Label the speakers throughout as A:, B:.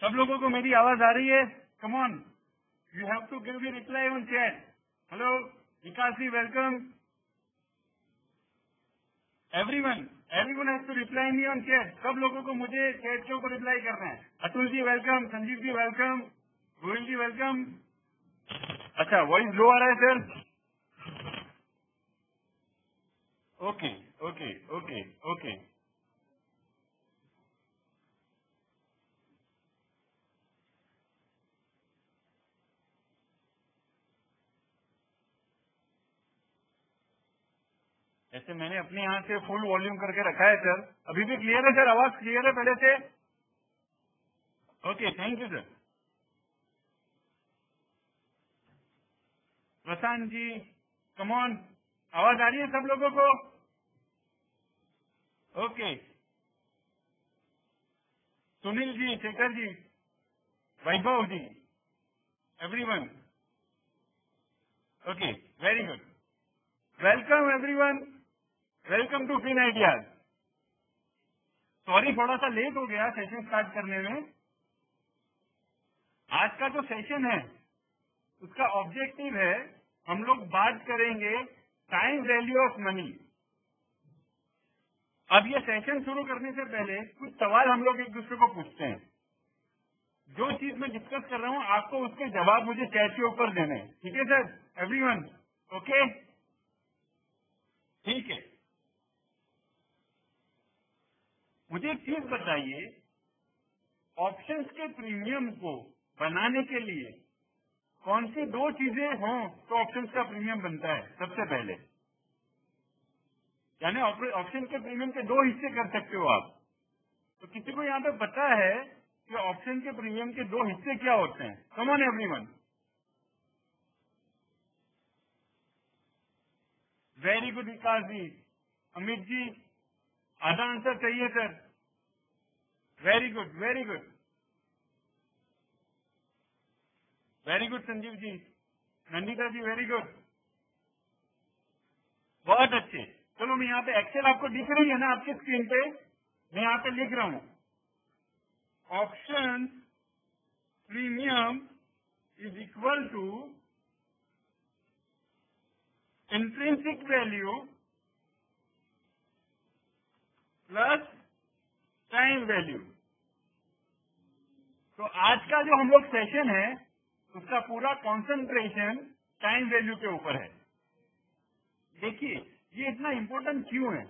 A: सब लोगों को मेरी आवाज़ आ रही है? Come on you have to give me reply on chat hello Vikas ji welcome everyone everyone has to reply me on chat सब लोगों को मुझे चैट के ऊपर रिप्लाई करना है. Atul ji welcome Sanjeev ji welcome Govind ji welcome अच्छा voice low आ रहा है sir okay okay okay okay ऐसे मैंने अपने यहाँ से फुल वॉल्यूम करके रखा है सर अभी भी क्लियर है सर आवाज़ क्लियर है पहले से? Okay thank you sir Prashant ji come on आवाज़ आ रही है सब लोगों को? Okay Sunil ji, Shekhar ji, Vaibhav ji everyone okay very good welcome everyone welcome to Fin Ideas sorry थोड़ा सा लेट हो गया सेशन स्टार्ट करने में। आज का जो सेशन है, उसका ऑब्जेक्टिव है, हम लोग बात करेंगे टाइम वैल्यू ऑफ़ मनी अब ये सेशन शुरू करने से पहले कुछ सवाल हम लोग एक दूसरे को पूछते हैं। जो चीज़ मैं डिस्कस कर रहा हूँ, आपको उसके जवाब मुझे चैट के ऊपर देने ठीक है सर एवरीवन ओके ठीक है। मुझे एक चीज़ बताइए ऑप्शंस के प्रीमियम को बनाने के लिए कौन सी दो चीज़ें हों तो ऑप्शंस का प्रीमियम बनता है सबसे पहले? यानी ऑप्शन के प्रीमियम के दो हिस्से कर सकते हो आप। तो किसी को यहाँ पे पता है कि ऑप्शन के प्रीमियम के दो हिस्से क्या होते हैं। Come on everyone very good Vikas ji Amit ji आधा आंसर चाहिए sir very good very good very good Sanjeev ji Nandita ji very good बहुत अच्छे। चलो, मैं यहाँ पे एक्सेल आपको दिख रही है ना आपकी स्क्रीन पे? मैं यहाँ पे लिख रहा हूँ। Option premium is equal to intrinsic value plus time value तो आज का जो हम लोग सेशन है, उसका पूरा कंसंट्रेशन टाइम वैल्यू के ऊपर है। देखिए, ये इतना इम्पोर्टेंट क्यों है?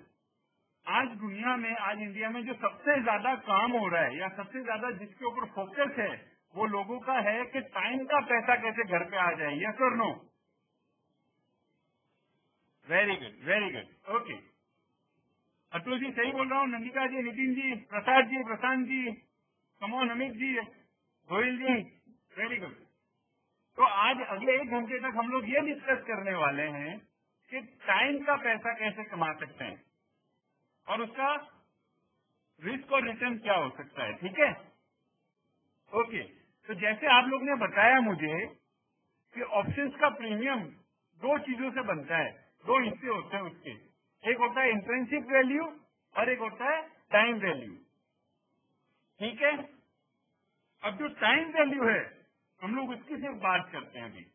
A: आज दुनिया में, आज इंडिया में जो सबसे ज़्यादा काम हो रहा है, या सबसे ज़्यादा जिसके ऊपर फोकस है, वो लोगों का है कि टाइम का पैसा कैसे घर पे आ जाए। यस और no very good very good okay Atul ji सही बोल रहा हूँ Nandika ji, Nitin ji, Prasad ji, Prashant ji come on Amit ji Goyal ji very good तो आज अगले एक घंटे तक हम लोग ये डिस्कस करने वाले हैं कि टाइम का पैसा कैसे कमा सकते हैं और उसका रिस्क और रिटर्न क्या हो सकता है, ठीक है? ओके तो जैसे आप लोग ने बताया मुझे कि ऑप्शंस का प्रीमियम दो चीज़ों से बनता है, दो हिस्से होते हैं उसके। एक होता है इंट्रेंसिक वैल्यू और एक होता है टाइम वैल्यू ठीक है? अब जो टाइम वैल्यू है, हम लोग उसकी सिर्फ़ बात करते हैं अभी।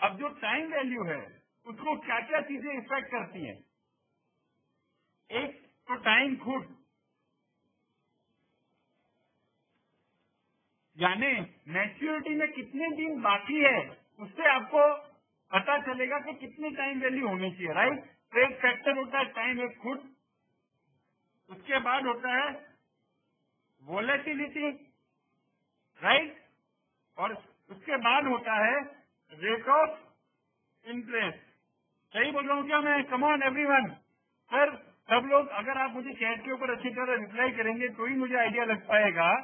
A: अब जो टाइम वैल्यू है, उसको क्या क्या चीज़ें इफ़ेक्ट करती हैं? एक तो टाइम खुद। यानी मैच्योरिटी में कितने दिन बाकी है, उससे आपको पता चलेगा कि कितनी टाइम वैल्यू होनी चाहिए राइट एक फैक्टर होता है टाइम एक खुद उसके बाद होता है वोलेटिलिटी राइट और उसके बाद होता है रेट ऑफ़ इंटरेस्ट सही बोल रहा हूँ क्या मैं? कमॉन एवरीवन सर, सब लोग, अगर आप मुझे चैट के ऊपर अच्छी तरह रिप्लाई करेंगे तो ही मुझे आइडिया लग पाएगा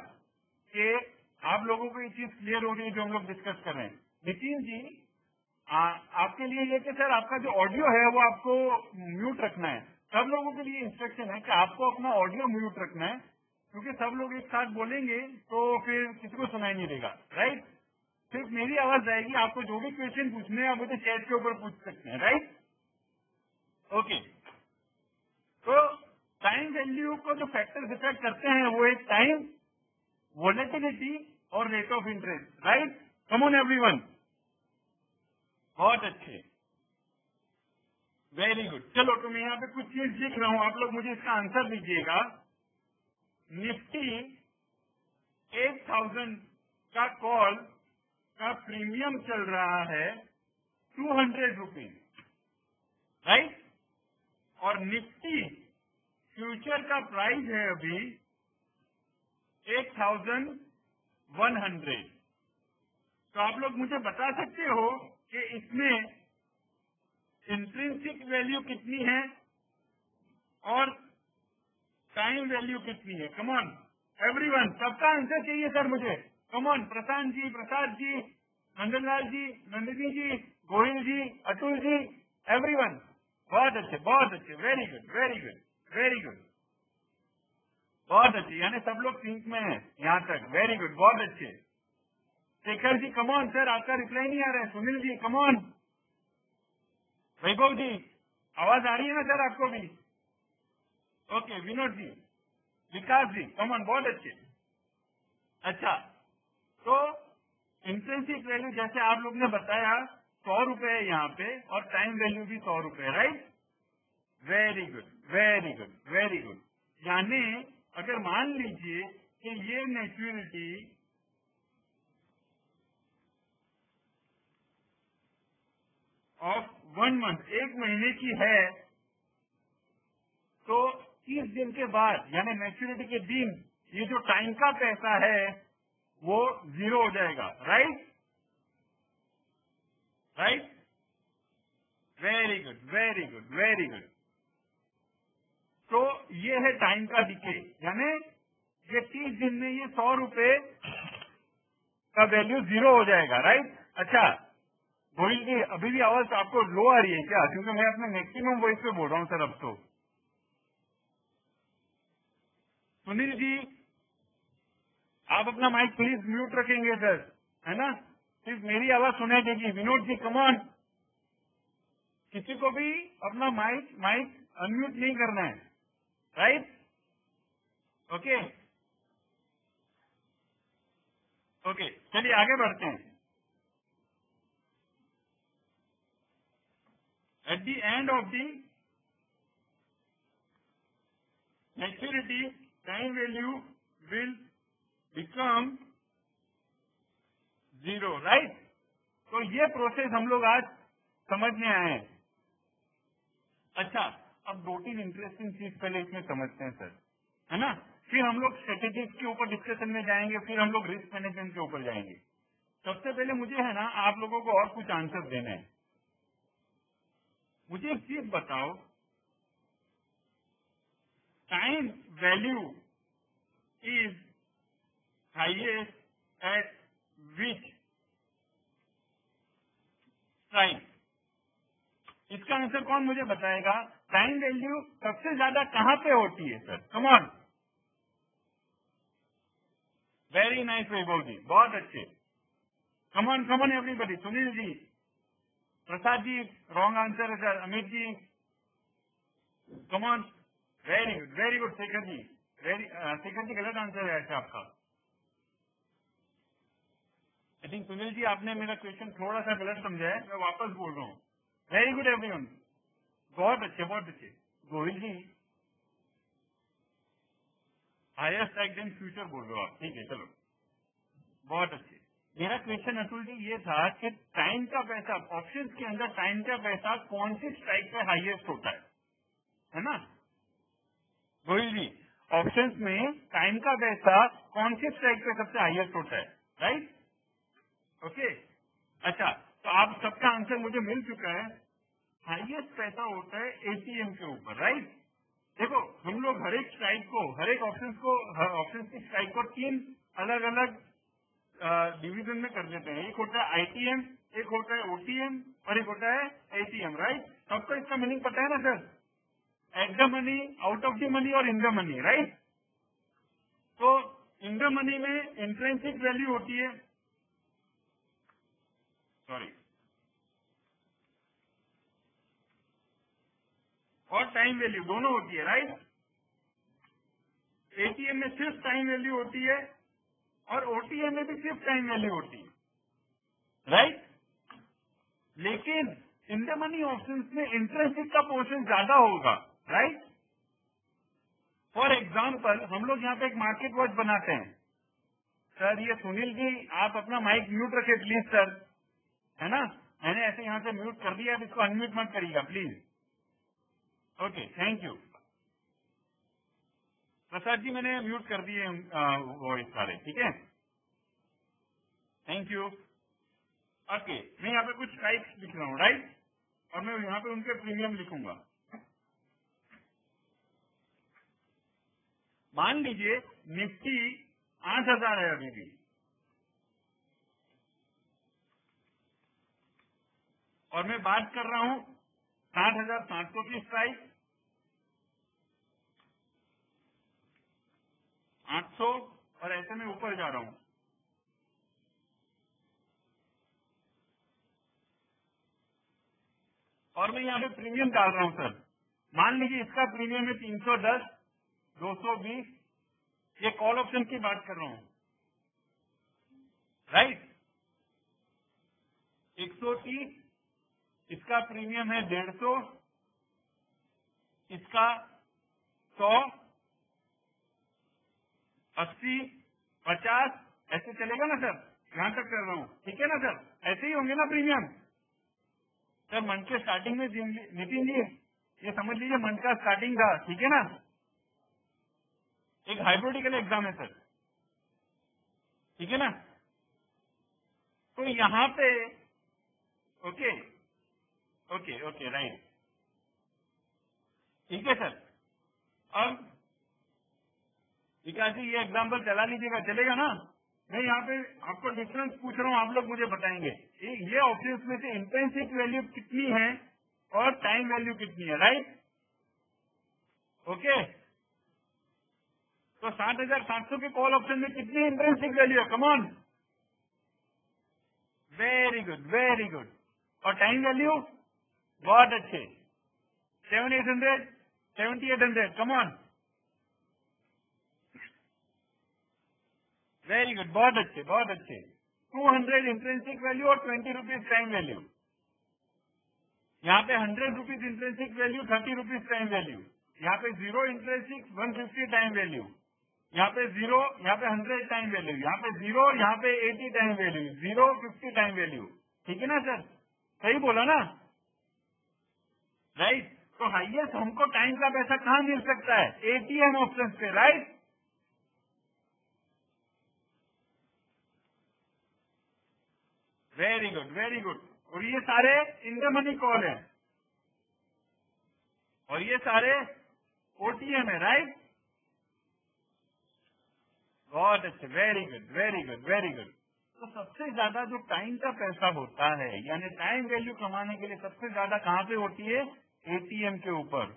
A: कि आप लोगों को ये चीज़ क्लियर हो रही है जो हम लोग डिस्कस कर रहे हैं। नितिन जी आ, आपके लिए ये कि सर आपका जो ऑडियो है वो आपको म्यूट रखना है। सब लोगों के लिए इंस्ट्रक्शन है कि आपको अपना ऑडियो म्यूट रखना है क्योंकि सब लोग एक साथ बोलेंगे तो फिर किसी को सुनाई नहीं देगा राइट सिर्फ़ मेरी आवाज़ आएगी आपको जो भी क्वेश्चन पूछने हैं आप मुझे चैट के ऊपर पूछ सकते हैं राइट ओके तो टाइम वैल्यू को जो फैक्टर्स इफ़ेक्ट करते हैं वो एक टाइम वोलेटिलिटी और rate of interest right come on everyone बहुत अच्छे। वेरी गुड चलो तो मैं यहाँ पे कुछ चीज़ लिख रहा हूँ। आप लोग मुझे इसका आंसर दीजिएगा। निफ्टी एट थाउज़ेंड का कॉल का प्रीमियम चल रहा है टू हंड्रेड राइट और निफ्टी फ्यूचर का प्राइस है अभी एट थाउज़ेंड वन हंड्रेड तो आप लोग मुझे बता सकते हो कि इसमें इंट्रेंसिक वैल्यू कितनी है और टाइम वैल्यू कितनी है? कमॉन एवरीवन सबका आंसर चाहिए सर मुझे। Come on Prashant ji, Prasad ji, Nandanlal ji, Nandini ji, Govind ji, Atul ji everyone बहुत अच्छे बहुत अच्छे very good very good very good बहुत अच्छे, यानी सब लोग सिंक में हैं, यहाँ तक वेरी गुड बहुत अच्छे। Shekhar ji come on sir आपका रिप्लाई नहीं आ रहा है, सुनील जी कमॉन वैभव जी, आवाज़ आ रही है ना सर आपको भी? Okay Vinod ji, Vikas ji come on बहुत अच्छे। अच्छा तो इंटेंसिव वैल्यू जैसे आप लोग ने बताया, सौ रुपए है यहाँ पे, और टाइम वैल्यू भी सौ रुपए right very good very good very good यानी, अगर मान लीजिए कि ये नेचुरिटी ऑफ़ वन मंथ एक महीने की है तो तीस दिन के बाद, यानी मैच्योरिटी के दिन, ये जो टाइम का पैसा है, वो ज़ीरो हो जाएगा right right very good very good very good तो ये है टाइम का डिके यानी ये तीस दिन में ये सौ रुपये का वैल्यू ज़ीरो हो जाएगा राइट अच्छा गोविंद जी अभी भी आवाज़ आपको लो आ रही है क्या? क्योंकि मैं अपने मैक्सिमम वॉइस पे बोल रहा हूँ सर अब तो। सुनील जी, आप अपना माइक प्लीज़ म्यूट रखेंगे सर, है ना? सिर्फ़ मेरी आवाज़ सुनाई देगी। विनोद जी कमान किसी को भी अपना माइक माइक अनम्यूट नहीं करना है राइट ओके ओके चलिए आगे बढ़ते हैं। At the end of the maturity, time value will become zero right तो ये प्रोसेस हम लोग आज समझने आए हैं। अच्छा अब दो तीन इंटरेस्टिंग चीज़ पहले इसमें समझते हैं सर है ना? फिर हम लोग स्ट्रेटेजिक्स के ऊपर डिस्कशन में जाएँगे फिर हम लोग रिस्क मैनेजमेंट के ऊपर जाएँगे। सबसे पहले मुझे है ना आप लोगों को और कुछ आंसर देना है। मुझे चीज़ बताओ। Time value is highest at which time इसका आंसर कौन मुझे बताएगा? टाइम वैल्यू सबसे ज़्यादा कहाँ पे होती है sir come on very nice Vaibhav ji बहुत अच्छे। Come on come on everybody Sunil ji Prasad ji wrong answer है sir Amit ji come on very good very good Shekhar ji very Shekhar ji गलत answer है ऐसा आपका. I think Sunil ji आपने मेरा question थोड़ा सा गलत समझा है, मैं वापस बोल रहा हूँ. वेरी गुड एवरीवन बहुत अच्छे बहुत अच्छे. Govind ji higher than future बोल रहे हो आप. ठीक है, चलो. बहुत अच्छे. मेरा क्वेश्चन अतुल जी, ये था कि टाइम का पैसा ऑप्शन के अंदर टाइम का पैसा कौन सी स्ट्राइक पे हाईएस्ट होता है? है ना? गोविल जी ऑप्शन में टाइम का पैसा कौन सी स्ट्राइक पे सबसे हाईएस्ट होता है? राइट ओके अच्छा तो आप सबका आंसर मुझे मिल चुका है। हाईएस्ट पैसा होता है एटीएम के ऊपर राइट देखो, हम लोग हर एक स्ट्राइक को, हर एक ऑप्शन को ऑप्शन की स्ट्राइक को तीन अलग अलग डिवीज़न में कर देते हैं। एक होता है आईटीएम एक होता है ओटीएम और एक होता है एटीएम राइट सबको इसका मीनिंग पता है ना sir at the money out of the money और इन द मनी राइट तो इन द मनी में इंट्रेंसिक वैल्यू होती है। सॉरी और टाइम वैल्यू दोनों होती है राइट एटीएम में सिर्फ़ टाइम वैल्यू होती है और ओटीए में भी सिर्फ़ टाइम वैल्यू होती है। राइट लेकिन इन द मनी ऑप्शन में इंटरेस्ट का पोर्शन ज़्यादा होगा राइट फॉर एग्ज़ाम्पल हम लोग यहाँ पे एक मार्केट वॉच बनाते हैं। सर ये सुनील जी आप अपना माइक म्यूट रखे प्लीज़ सर है ना? मैंने ऐसे यहाँ से म्यूट कर दिया अब इसको अनम्यूट मत करिएगा please okay thank you Prasad ji, मैंने म्यूट कर दिए वो इस सारे ठीक है? थैंक यू ओके मैं यहाँ पे कुछ टाइप्स लिख रहा हूँ राइट और मैं यहाँ पे उनके प्रीमियम लिखूँगा। मान लीजिए, निफ्टी आठ हज़ार है अभी भी। और मैं बात कर रहा हूँ साठ हज़ार सात सौ की स्ट्राइक आठ सौ और ऐसे में ऊपर जा रहा हूँ। और मैं यहाँ पे प्रीमियम डाल रहा हूँ, सर। मान लीजिए इसका प्रीमियम है तीन सौ दस, दो सौ बीस। ये कॉल ऑप्शन की बात कर रहा हूँ। राइट एक सौ तीस, इसका प्रीमियम है डेढ़ सौ, इसका सौ अस्सी, पचास, ऐसे चलेगा ना सर? यहाँ तक कर रहा हूँ। ठीक है ना सर? ऐसे ही होंगे ना प्रीमियम सर मंथ के स्टार्टिंग में नितिन जी, ये समझ लीजिए मंथ का स्टार्टिंग था। ठीक है ना? एक हाइपोटिकल एग्ज़ाम है सर। ठीक है ना? तो यहाँ पे, ओके ओके ओके राइट ठीक है सर? अब विकास जी ये एग्ज़ाम्पल चला लीजिएगा, चलेगा ना? मैं यहाँ पे आपको डिफरेंस पूछ रहा हूँ, आप लोग मुझे बताएँगे। ये ऑप्शन में से इंटेंसिक वैल्यू कितनी है और टाइम वैल्यू कितनी है राइट ओके तो सात हज़ार सात सौ के कॉल ऑप्शन में कितनी इंटेंसिक वैल्यू है? Come on very good very good और टाइम वैल्यू बहुत अच्छे। Seven eight hundred seventy eight hundred come on very good बहुत अच्छे बहुत अच्छे टू हंड्रेड इंट्रेंसिक वैल्यू और ट्वेंटी रुपीज़ टाइम वैल्यू यहाँ पे hundred rupees intrinsic value thirty rupees time value यहाँ पे zero intrinsic one fifty time value यहाँ पे ज़ीरो यहाँ पे हंड्रेड टाइम वैल्यू यहाँ पे ज़ीरो यहाँ पे eighty time value zero fifty time value ठीक है ना सर सही बोला ना? राइट तो हाइएस्ट हमको टाइम का पैसा कहाँ मिल सकता है? एटीएम ऑप्शन पे right very good very good और ये सारे इन द मनी कॉल है। और ये सारे ओटीएम है राइट बहुत अच्छे very good very good very good तो सबसे ज़्यादा जो टाइम का पैसा होता है, यानी टाइम वैल्यू कमाने के लिए सबसे ज़्यादा कहाँ पे होती है? एटीएम के ऊपर।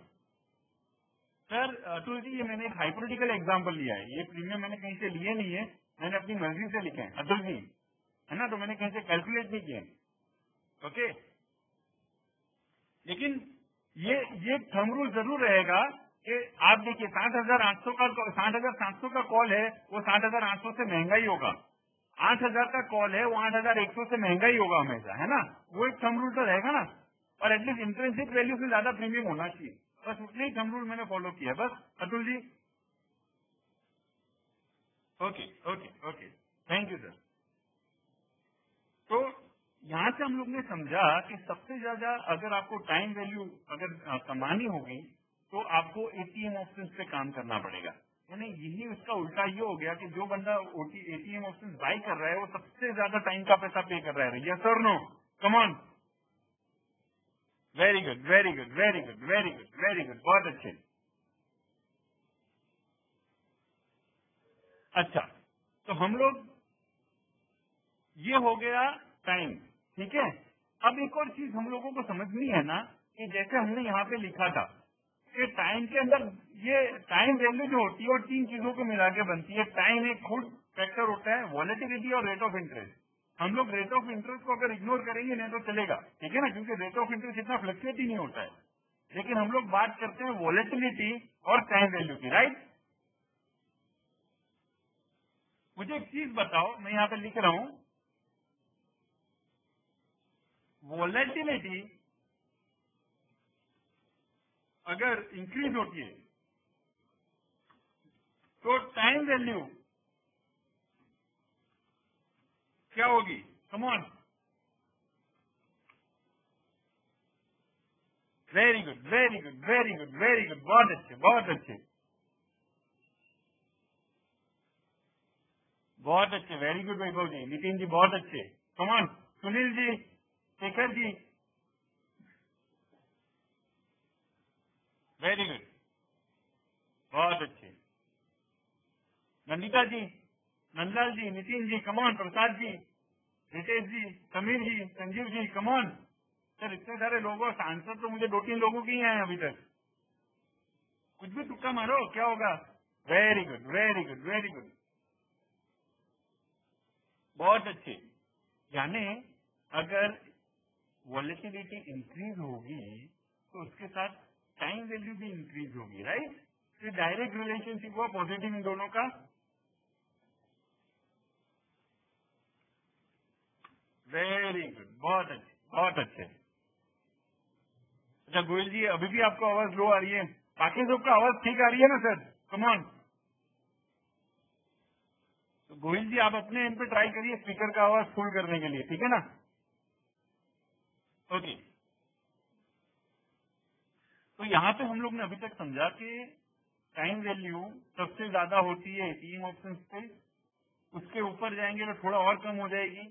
A: सर अतुल जी, ये मैंने एक हाइपोलिटिकल एग्ज़ाम्पल लिया है। ये प्रीमियम मैंने कहीं से लिए नहीं है, मैंने अपनी मर्ज़ी से लिखे हैं। अतुल जी। है ना? तो मैंने कहीं से कैलकुलेट नहीं किया ओके लेकिन ये ये थम रूल ज़रूर रहेगा कि आप देखिए सात हज़ार आठ सौ का साठ हज़ार सात सौ का कॉल है, वो साठ हज़ार आठ सौ से महँगा ही होगा। आठ हज़ार का कॉल है, वो आठ हज़ार एक सौ से महँगा ही होगा हमेशा, है ना? वो एक थम रूल तो रहेगा ना? और एटलीस्ट इंट्रेंसिक वैल्यू से ज़्यादा प्रीमियम होना चाहिए। बस उतने ही थम रूल मैंने फॉलो किया बस, Atul ji. Okay okay okay thank you sir यहाँ से हम लोग ने समझा कि सबसे ज़्यादा अगर आपको टाइम वैल्यू अगर कमानी होगी तो आपको एटीएम ऑप्शन पे काम करना पड़ेगा। यानी यही उसका उल्टा ये हो गया कि जो बंदा एटीएम ऑप्शन बाई कर रहा है, वो सबसे ज़्यादा टाइम का पैसा पे कर रहा है। यस और no come on very good very good very good very good very good बहुत अच्छे। अच्छा तो हम लोग, ये हो गया टाइम ठीक है? अब एक और चीज़ हम लोगों को समझनी है ना कि जैसे हमने यहाँ पे लिखा था कि टाइम के अंदर ये टाइम वैल्यू जो होती है वो तीन चीज़ों को मिला के बनती है। टाइम एक खुद फैक्टर होता है वॉलेटिलिटी और रेट ऑफ़ इंटरेस्ट हम लोग रेट ऑफ़ इंटरेस्ट को अगर इग्नोर करेंगे, नहीं तो चलेगा। ठीक है ना? क्योंकि रेट ऑफ़ इंटरेस्ट इतना फ्लक्चुएट ही नहीं होता है। लेकिन हम लोग बात करते हैं वॉलेटिलिटी और टाइम वैल्यू की राइट मुझे एक चीज़ बताओ, मैं यहाँ पे लिख रहा हूँ। वॉलेटिलिटी अगर इंक्रीज होती है तो टाइम वैल्यू क्या होगी? Come on very good very good very good very good बहुत अच्छे बहुत अच्छे. बहुत अच्छे वेरी गुड वैभव जी. नितिन जी, बहुत अच्छे. Come on Sunil ji. Shekhar ji very good बहुत अच्छे Nandita ji Nandlal ji Nitin ji come on Prasad ji Ritesh ji Sameer ji Sanjeev ji come on sir इतने सारे लोगों सांसद तो मुझे दो तीन लोगों के ही अभी तक। कुछ भी तुक्का मारो, क्या होगा? Very good very good very good बहुत अच्छे। यानी अगर वॉलिटिलिटी इंक्रीज होगी तो उसके साथ टाइम वैल्यू भी इंक्रीज होगी राइट तो डायरेक्ट रिलेशनशिप हुआ पॉजिटिव इन दोनों का। वेरी गुड बहुत अच्छे बहुत अच्छे। अच्छा गोयल जी, अभी भी आपको आवाज़ लो आ रही है। बाकी सबका आवाज़ ठीक आ रही है ना सर कमॉन तो गोविंद जी, आप अपने इन पे ट्राई करिए स्पीकर का आवाज़ फुल करने के लिए, ठीक है ना? ओके। तो यहाँ पे हम लोग ने अभी तक समझा कि टाइम वैल्यू सबसे ज़्यादा होती है तीन ऑप्शन पे, उसके ऊपर जाएँगे तो थोड़ा और कम हो जाएगी,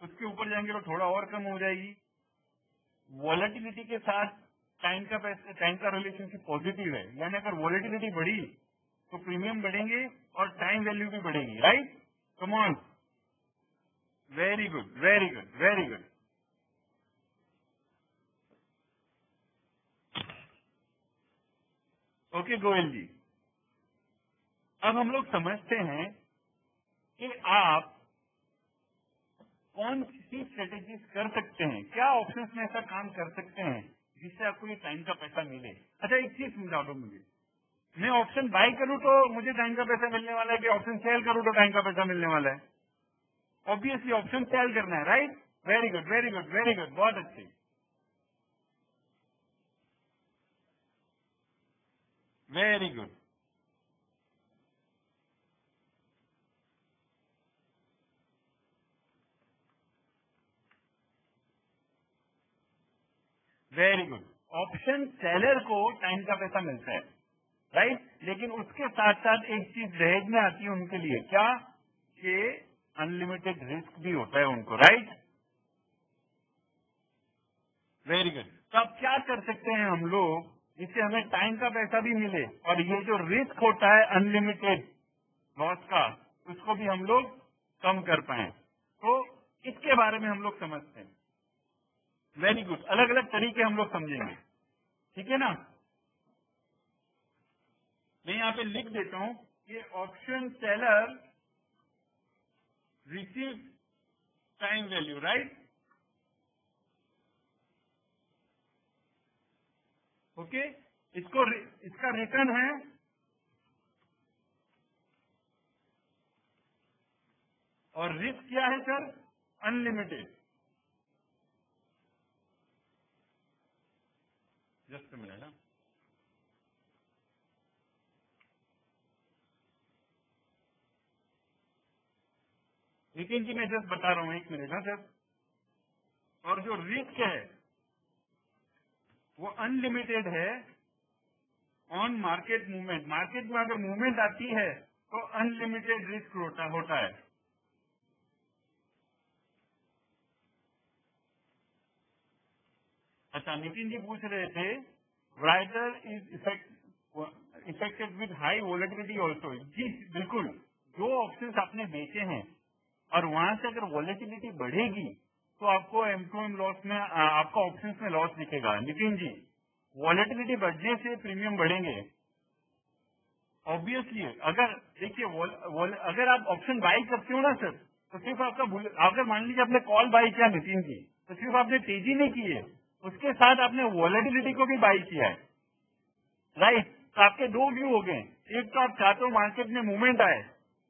A: उसके ऊपर जाएँगे तो थोड़ा और कम हो जाएगी। वॉलेटिलिटी के साथ टाइम का टाइम का रिलेशनशिप पॉजिटिव है। यानी अगर वॉलेटिलिटी बढ़ी तो प्रीमियम बढ़ेंगे और टाइम वैल्यू भी बढ़ेगी right come on very good very good very good okay Goyal ji. अब हम लोग समझते हैं कि आप कौन सी स्ट्रेटेजीज कर सकते हैं, क्या ऑप्शंस में ऐसा काम कर सकते हैं जिससे आपको ये टाइम का पैसा मिले। अच्छा एक चीज़ समझा दो मुझे। मैं ऑप्शन बाय करूँ तो मुझे टाइम का पैसा मिलने वाला है कि ऑप्शन सेल करूँ तो टाइम का पैसा मिलने वाला है? ऑब्वियसली ऑप्शन सेल करना है right very good very good very good बहुत अच्छे। Very good very good option seller को टाइम का पैसा मिलता है राइट लेकिन उसके साथ साथ एक चीज़ दहेज में आती है उनके लिए क्या? कि अनलिमिटेड रिस्क भी होता है उनको राइट वेरी गुड तो अब क्या कर सकते हैं हम लोग? जिससे हमें टाइम का पैसा भी मिले और ये जो रिस्क होता है अनलिमिटेड लॉस का, उसको भी हम लोग कम कर पाए। तो इसके बारे में हम लोग समझते हैं। वेरी गुड अलग अलग तरीके हम लोग समझेंगे। ठीक है ना? मैं यहाँ पे लिख देता हूँ कि option seller receive time value right okay? इसको इसका रिटर्न है। और रिस्क क्या है सर अनलिमिटेड जस्ट मिनट ना नितिन जी मैं जस्ट बता रहा हूँ, एक मिनट ना सर और जो रिस्क है वो अनलिमिटेड है ऑन मार्केट मूवमेंट मार्केट में अगर मूवमेंट आती है तो अनलिमिटेड रिस्क होता होता है। अच्छा नितिन जी पूछ रहे थे writer is effect affected with high volatility also जी, बिल्कुल। जो ऑप्शन आपने बेचे हैं, और वहाँ से अगर वॉलेटिलिटी बढ़ेगी तो आपको एम टू एम लॉस में आपका ऑप्शन में लॉस दिखेगा नितिन जी वॉलेटिलिटी बढ़ने से प्रीमियम बढ़ेंगे। ऑब्वियसली अगर, देखिए अगर आप ऑप्शन बाई करते हो ना सर तो सिर्फ़ आपका अगर मान लीजिए आपने कॉल बाई किया नितिन जी तो सिर्फ़ आपने तेज़ी नहीं की है। उसके साथ आपने वॉलेटिलिटी को भी बाई किया है। राइट तो आपके दो व्यू हो गए। एक तो आप चाहते हो मार्केट में मूवमेंट आए,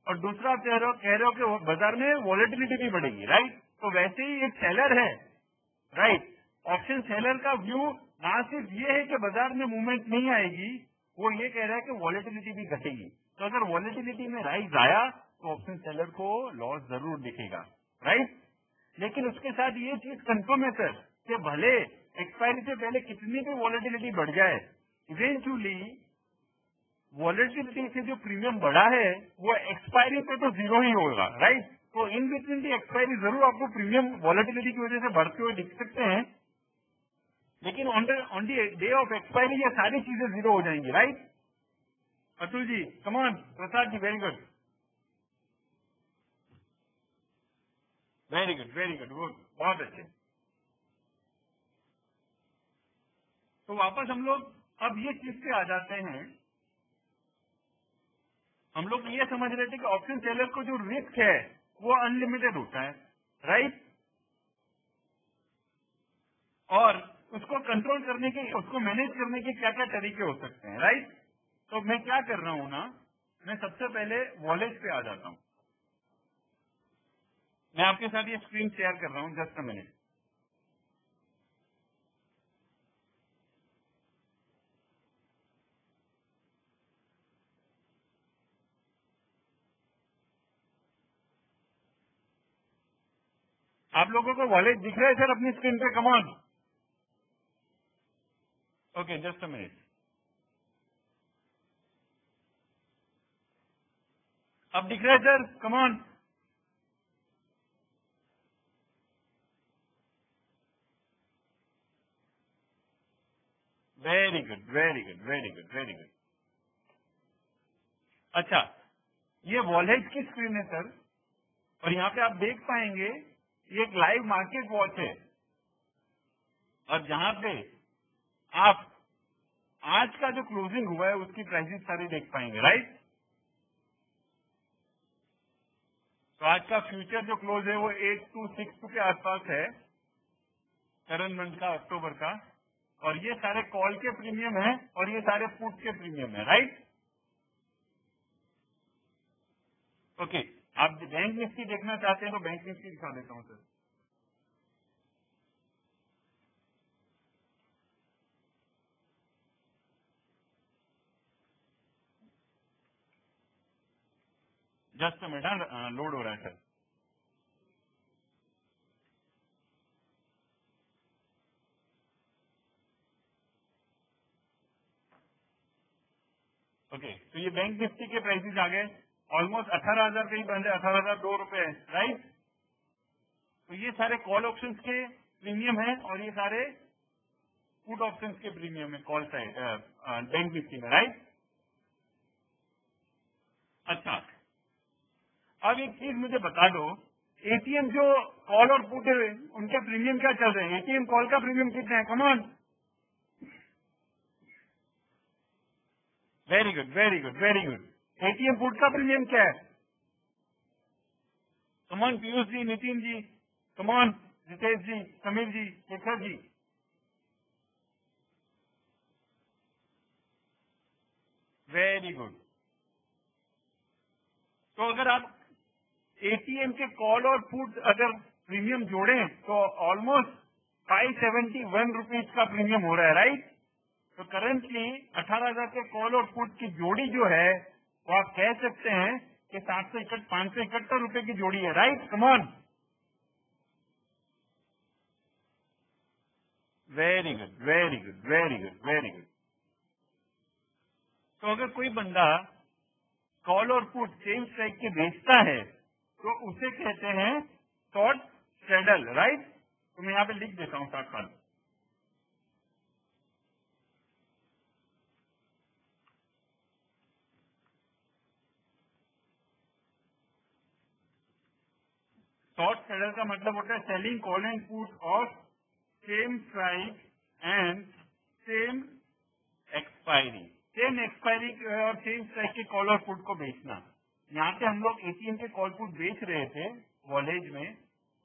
A: और दूसरा आप कह रहे हो, कह रहे हो कि बाज़ार में वॉलेटिलिटी भी बढ़ेगी। राइट तो वैसे ही एक सेलर है राइट ऑप्शन सेलर का व्यू ना सिर्फ़ ये है कि बाज़ार में मूवमेंट नहीं आएगी, वो ये कह रहा है कि वॉलेटिलिटी भी घटेगी। तो अगर वॉलेटिलिटी में राइज आया तो ऑप्शन सेलर को लॉस ज़रूर दिखेगा राइट लेकिन उसके साथ ये चीज़ कंफर्म है सर कि भले एक्सपायरी से पहले कितनी भी वॉलेटिलिटी बढ़ जाए इवेंचुअली वॉलेटिलिटी से जो प्रीमियम बढ़ा है, वो एक्सपायरी पे तो ज़ीरो ही होगा राइट तो इन बिटवीन दी एक्सपायरी ज़रूर आपको प्रीमियम वॉलेटिलिटी की वजह से बढ़ते हुए दिख सकते हैं। लेकिन on on the day of expiry ये सारी चीज़ें ज़ीरो हो जाएँगी right Atul ji come on Prasad ji very good very good very good good बहुत अच्छे। तो वापस हम लोग अब ये चीज़ पे आ जाते हैं। हम लोग ये समझ रहे थे कि ऑप्शन सेलर को जो रिस्क है वो अनलिमिटेड होता है राइट और उसको कंट्रोल करने के, उसको मैनेज करने के क्या क्या तरीके हो सकते हैं राइट तो मैं क्या कर रहा हूँ ना, मैं सबसे पहले वॉलेज पे आ जाता हूँ। मैं आपके साथ ये स्क्रीन शेयर कर रहा हूँ जस्ट अ मिनट आप लोगों को वॉलेट दिख रहा है सर अपनी स्क्रीन पे? Come on okay just a minute अब दिख रहा है sir come on very good very good very good very good अच्छा ये वॉलेट की स्क्रीन है सर और यहाँ पे आप देख पाएँगे एक लाइव मार्केट वॉच है। और जहाँ पे आप आज का जो क्लोजिंग हुआ है, उसकी प्राइसेस सारी देख पाएँगे राइट तो आज का फ्यूचर जो क्लोज है, वो एट टू सिक्स के आसपास है करंट मंथ का अक्टूबर का। और ये सारे कॉल के प्रीमियम है, और ये सारे पुट के प्रीमियम है राइट ओके आप बैंक निफ्टी देखना चाहते हैं तो बैंक निफ्टी दिखा देता हूँ सर जस्ट मिनट लोड हो रहा है सर ओके okay, तो ये बैंक निफ्टी के प्राइसेस आ गए। ऑलमोस्ट अठारह हज़ार कहीं बंद है, अठारह हज़ार दो रुपए राइट तो ये सारे कॉल ऑप्शन के प्रीमियम है और ये सारे पुट ऑप्शन के प्रीमियम है कॉल साइड बैंक निफ्टी में राइट अच्छा अब एक चीज़ मुझे बता दो एटीएम जो कॉल और पुट है, उनके प्रीमियम क्या चल रहे हैं? एटीएम कॉल का प्रीमियम कितना है? Come on very good very good very good ATM put का प्रीमियम क्या है? Come on Piyush ji Nitin ji come on Jitesh ji Sameer ji Shekhar ji very good तो अगर आप एटीएम के कॉल और फ़ूड अगर प्रीमियम जोड़ें तो almost five seventy one rupees का प्रीमियम हो रहा है राइट तो करंटली अठारह हज़ार के कॉल और पुट की जोड़ी जो है तो आप कह सकते हैं कि सात सौ इकहत्तर, पाँच सौ इकहत्तर रुपए की जोड़ी है right come on very good very good very good very good तो अगर कोई बंदा कॉल और पुट सेम स्ट्राइक के बेचता है तो उसे कहते हैं शॉर्ट स्ट्रेडल राइट तो मैं यहाँ पे लिख देता हूँ साथ साथ शॉर्ट सेलर का मतलब होता है selling call and put of same price and same expiry same expiry और सेम प्राइस के कॉल और पुट को बेचना। यहाँ पे हम लोग एटीएम के कॉल पुट बेच रहे थे वॉलेज में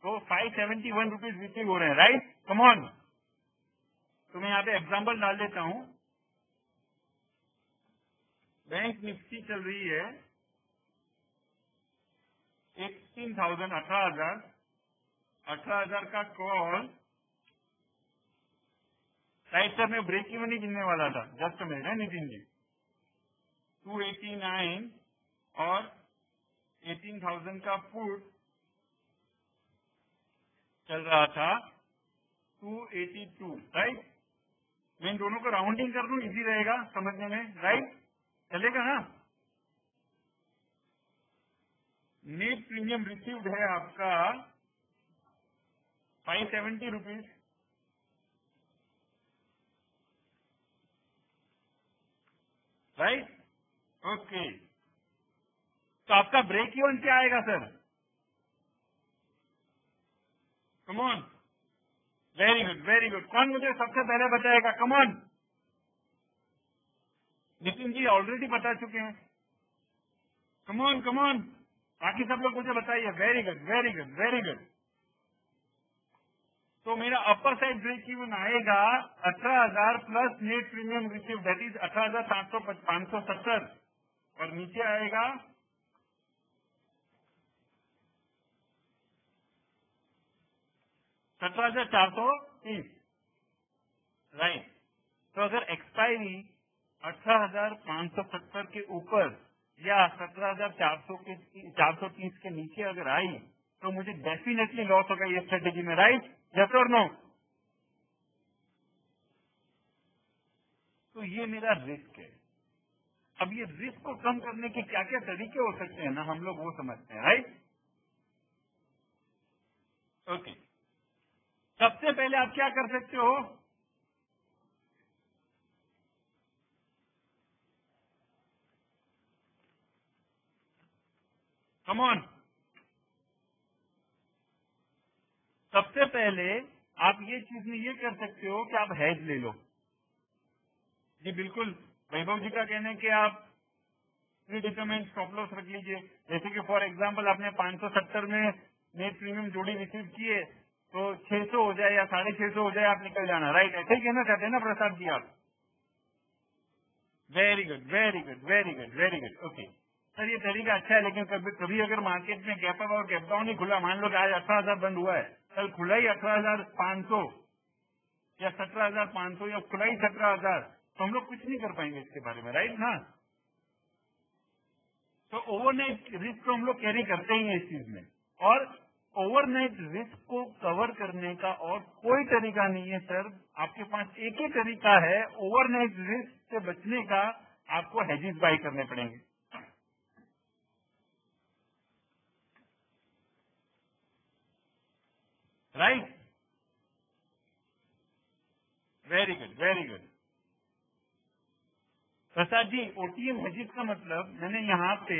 A: तो फाइव सेवेंटी वन रुपीज़ बिक्री हो रहे हैं राइट कमॉन तो मैं यहाँ पे एग्ज़ाम्पल डाल देता हूँ। बैंक निफ्टी चल रही है। एटीन थाउज़ेंड अठारह हज़ार अठारह हज़ार का कॉल राइट सर मैं ब्रेक इवन ही गिनने वाला था जस्ट मिनट है Nitin ji? Two eighty nine और एटीन थाउज़ेंड का फ़ूड चल रहा था टू एटी टू राइट मैं इन दोनों को राउंडिंग कर लू इजी रहेगा, समझने में राइट चलेगा ना? नेट प्रीमियम रिसीव्ड है आपका five seventy rupees right okay तो आपका ब्रेक इवन क्या आएगा sir come on very good very good कौन मुझे सबसे पहले बताएगा? कमॉन नितिन जी ऑलरेडी बता चुके हैं। कमॉन कमॉन बाकी सब लोग मुझे बताइए। Very good very good very good तो मेरा अपर साइड ब्रेक इवन आएगा अठारह हज़ार plus net premium receive that is अठारह हज़ार सात सौ पाँच सौ सत्तर। और नीचे आएगा सत्रह हज़ार चार सौ तीस। राइट तो अगर एक्सपायरी अठारह हज़ार पाँच सौ सत्तर के ऊपर या सत्रह हज़ार चार सौ के चार सौ तीस के नीचे अगर आई तो मुझे डेफिनेटली लॉस होगा ये स्ट्रेटेजी में राइट यस और नो तो ये मेरा रिस्क है। अब ये रिस्क को कम करने के क्या क्या तरीके हो सकते हैं ना, हम लोग वो समझते हैं राइट ओके सबसे पहले आप क्या कर सकते हो? कमॉन सबसे पहले आप ये चीज़ में ये कर सकते हो कि आप हैज़ ले लो। जी, बिल्कुल। वैभव जी का कहना है कि आप प्रीडिटरमेंट स्टॉप लॉस रख लीजिए। जैसे कि फॉर एग्जांपल आपने 570 में नेट प्रीमियम जोड़ी रिसीव किए तो 600 हो जाए या साढ़े छह हो जाए, आप निकल जाना। राइट ऐसे ही कहना चाहते हैं ना प्रसाद जी आप? Very good very good very good very good okay sir, ये तरीका अच्छा है, लेकिन कभी कभी अगर मार्केट में गैप अप और गैप डाउन ही खुला, मान लो कि आज अठारह हज़ार बंद हुआ है, कल खुला ही अठारह हज़ार पाँच सौ या सत्रह हज़ार पाँच सौ या खुला ही सत्रह हज़ार तो हम लोग कुछ नहीं कर पाएँगे इसके बारे में राइट ना? तो ओवरनाइट रिस्क तो हम लोग कैरी करते ही हैं इस चीज़ में। और ओवरनाइट रिस्क को कवर करने का और कोई तरीका नहीं है, सर। आपके पास एक ही तरीका है ओवरनाइट रिस्क से बचने का, आपको हेजिस बाई करने पड़ेंगे। Right very good very good Prasad ji OTM hedges का मतलब मैंने यहाँ पे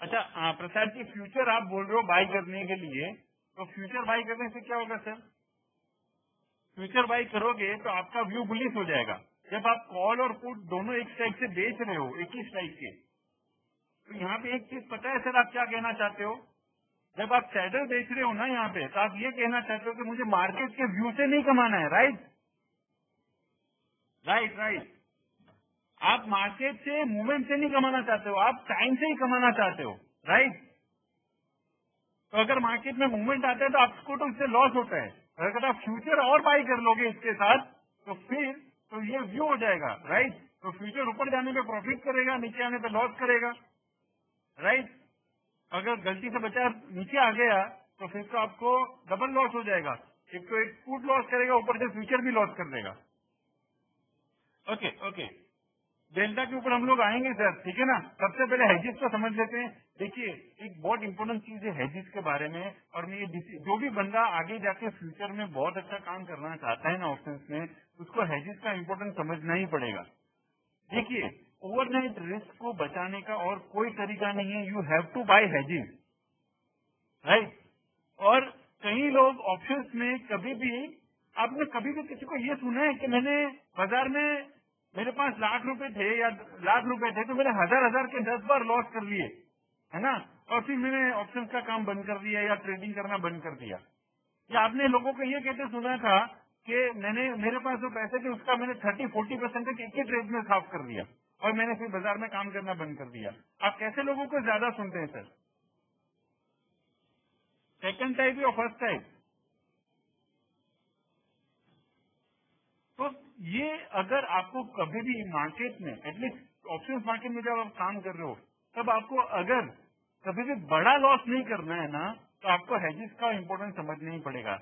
A: अच्छा आ, प्रसाद जी फ्यूचर आप बोल रहे हो बाय करने के लिए तो फ्यूचर बाय करने से क्या होगा सर फ्यूचर बाय करोगे तो आपका व्यू बुलिस हो जाएगा। जब आप कॉल और पुट दोनों एक स्ट्राइक से बेच रहे हो एक ही स्ट्राइक के तो यहाँ पे एक चीज़ पता है सर आप क्या कहना चाहते हो? जब आप सैडल बेच रहे हो ना यहाँ पे तो आप ये कहना चाहते हो कि मुझे मार्केट के व्यू से नहीं कमाना है राइट राइट राइट आप मार्केट से मूवमेंट से नहीं कमाना चाहते हो, आप टाइम से ही कमाना चाहते हो राइट तो अगर मार्केट में मूवमेंट आता है तो आपको तो इससे लॉस होता है। अगर आप फ्यूचर और बाई कर लोगे इसके साथ तो फिर तो ये व्यू हो जाएगा राइट तो फ्यूचर ऊपर जाने पे प्रॉफिट करेगा, नीचे आने पे लॉस करेगा राइट अगर गलती से बचा नीचे आ गया तो फिर तो आपको डबल लॉस हो जाएगा। एक तो एक फ़ूड लॉस करेगा ऊपर से फ्यूचर भी लॉस कर देगा। ओके ओके डेल्टा के ऊपर हम लोग आएँगे सर ठीक है ना? सबसे पहले हेजिस को समझ लेते हैं। देखिए एक बहुत इंपॉर्टेंट चीज़ है हेजिस के बारे में और मैं ये जो भी बंदा आगे जाके फ्यूचर में बहुत अच्छा काम करना चाहता है ना ऑप्शन में उसको हेजिस का इम्पोर्टेंस समझना ही पड़ेगा। देखिए ओवरनाइट रिस्क को बचाने का और कोई तरीका नहीं है। You have to buy hedges right और कई लोग ऑप्शन में कभी भी, आपने कभी भी किसी को ये सुना है कि मैंने बाज़ार में मेरे पास लाख रुपए थे या लाख रुपए थे तो मैंने हज़ार हज़ार के दस बार लॉस कर लिए, है ना? और फिर मैंने ऑप्शन का काम बंद कर दिया या ट्रेडिंग करना बंद कर दिया। या आपने लोगों को ये कहते सुना था कि मैंने, मेरे पास जो पैसे थे, उसका मैंने थर्टी फोर्टी परसेंट एक ही ट्रेड में साफ़ कर दिया। और मैंने फिर बाज़ार में काम करना बंद कर दिया। आप कैसे लोगों को ज़्यादा सुनते हैं, सर? सेकंड टाइप या फ़र्स्ट टाइप तो ये अगर आपको कभी भी मार्केट में एटलीस्ट ऑप्शन मार्केट में जब आप काम कर रहे हो, तब आपको अगर कभी भी बड़ा लॉस नहीं करना है ना तो आपको हेजिस का इम्पोर्टेंस समझना ही पड़ेगा।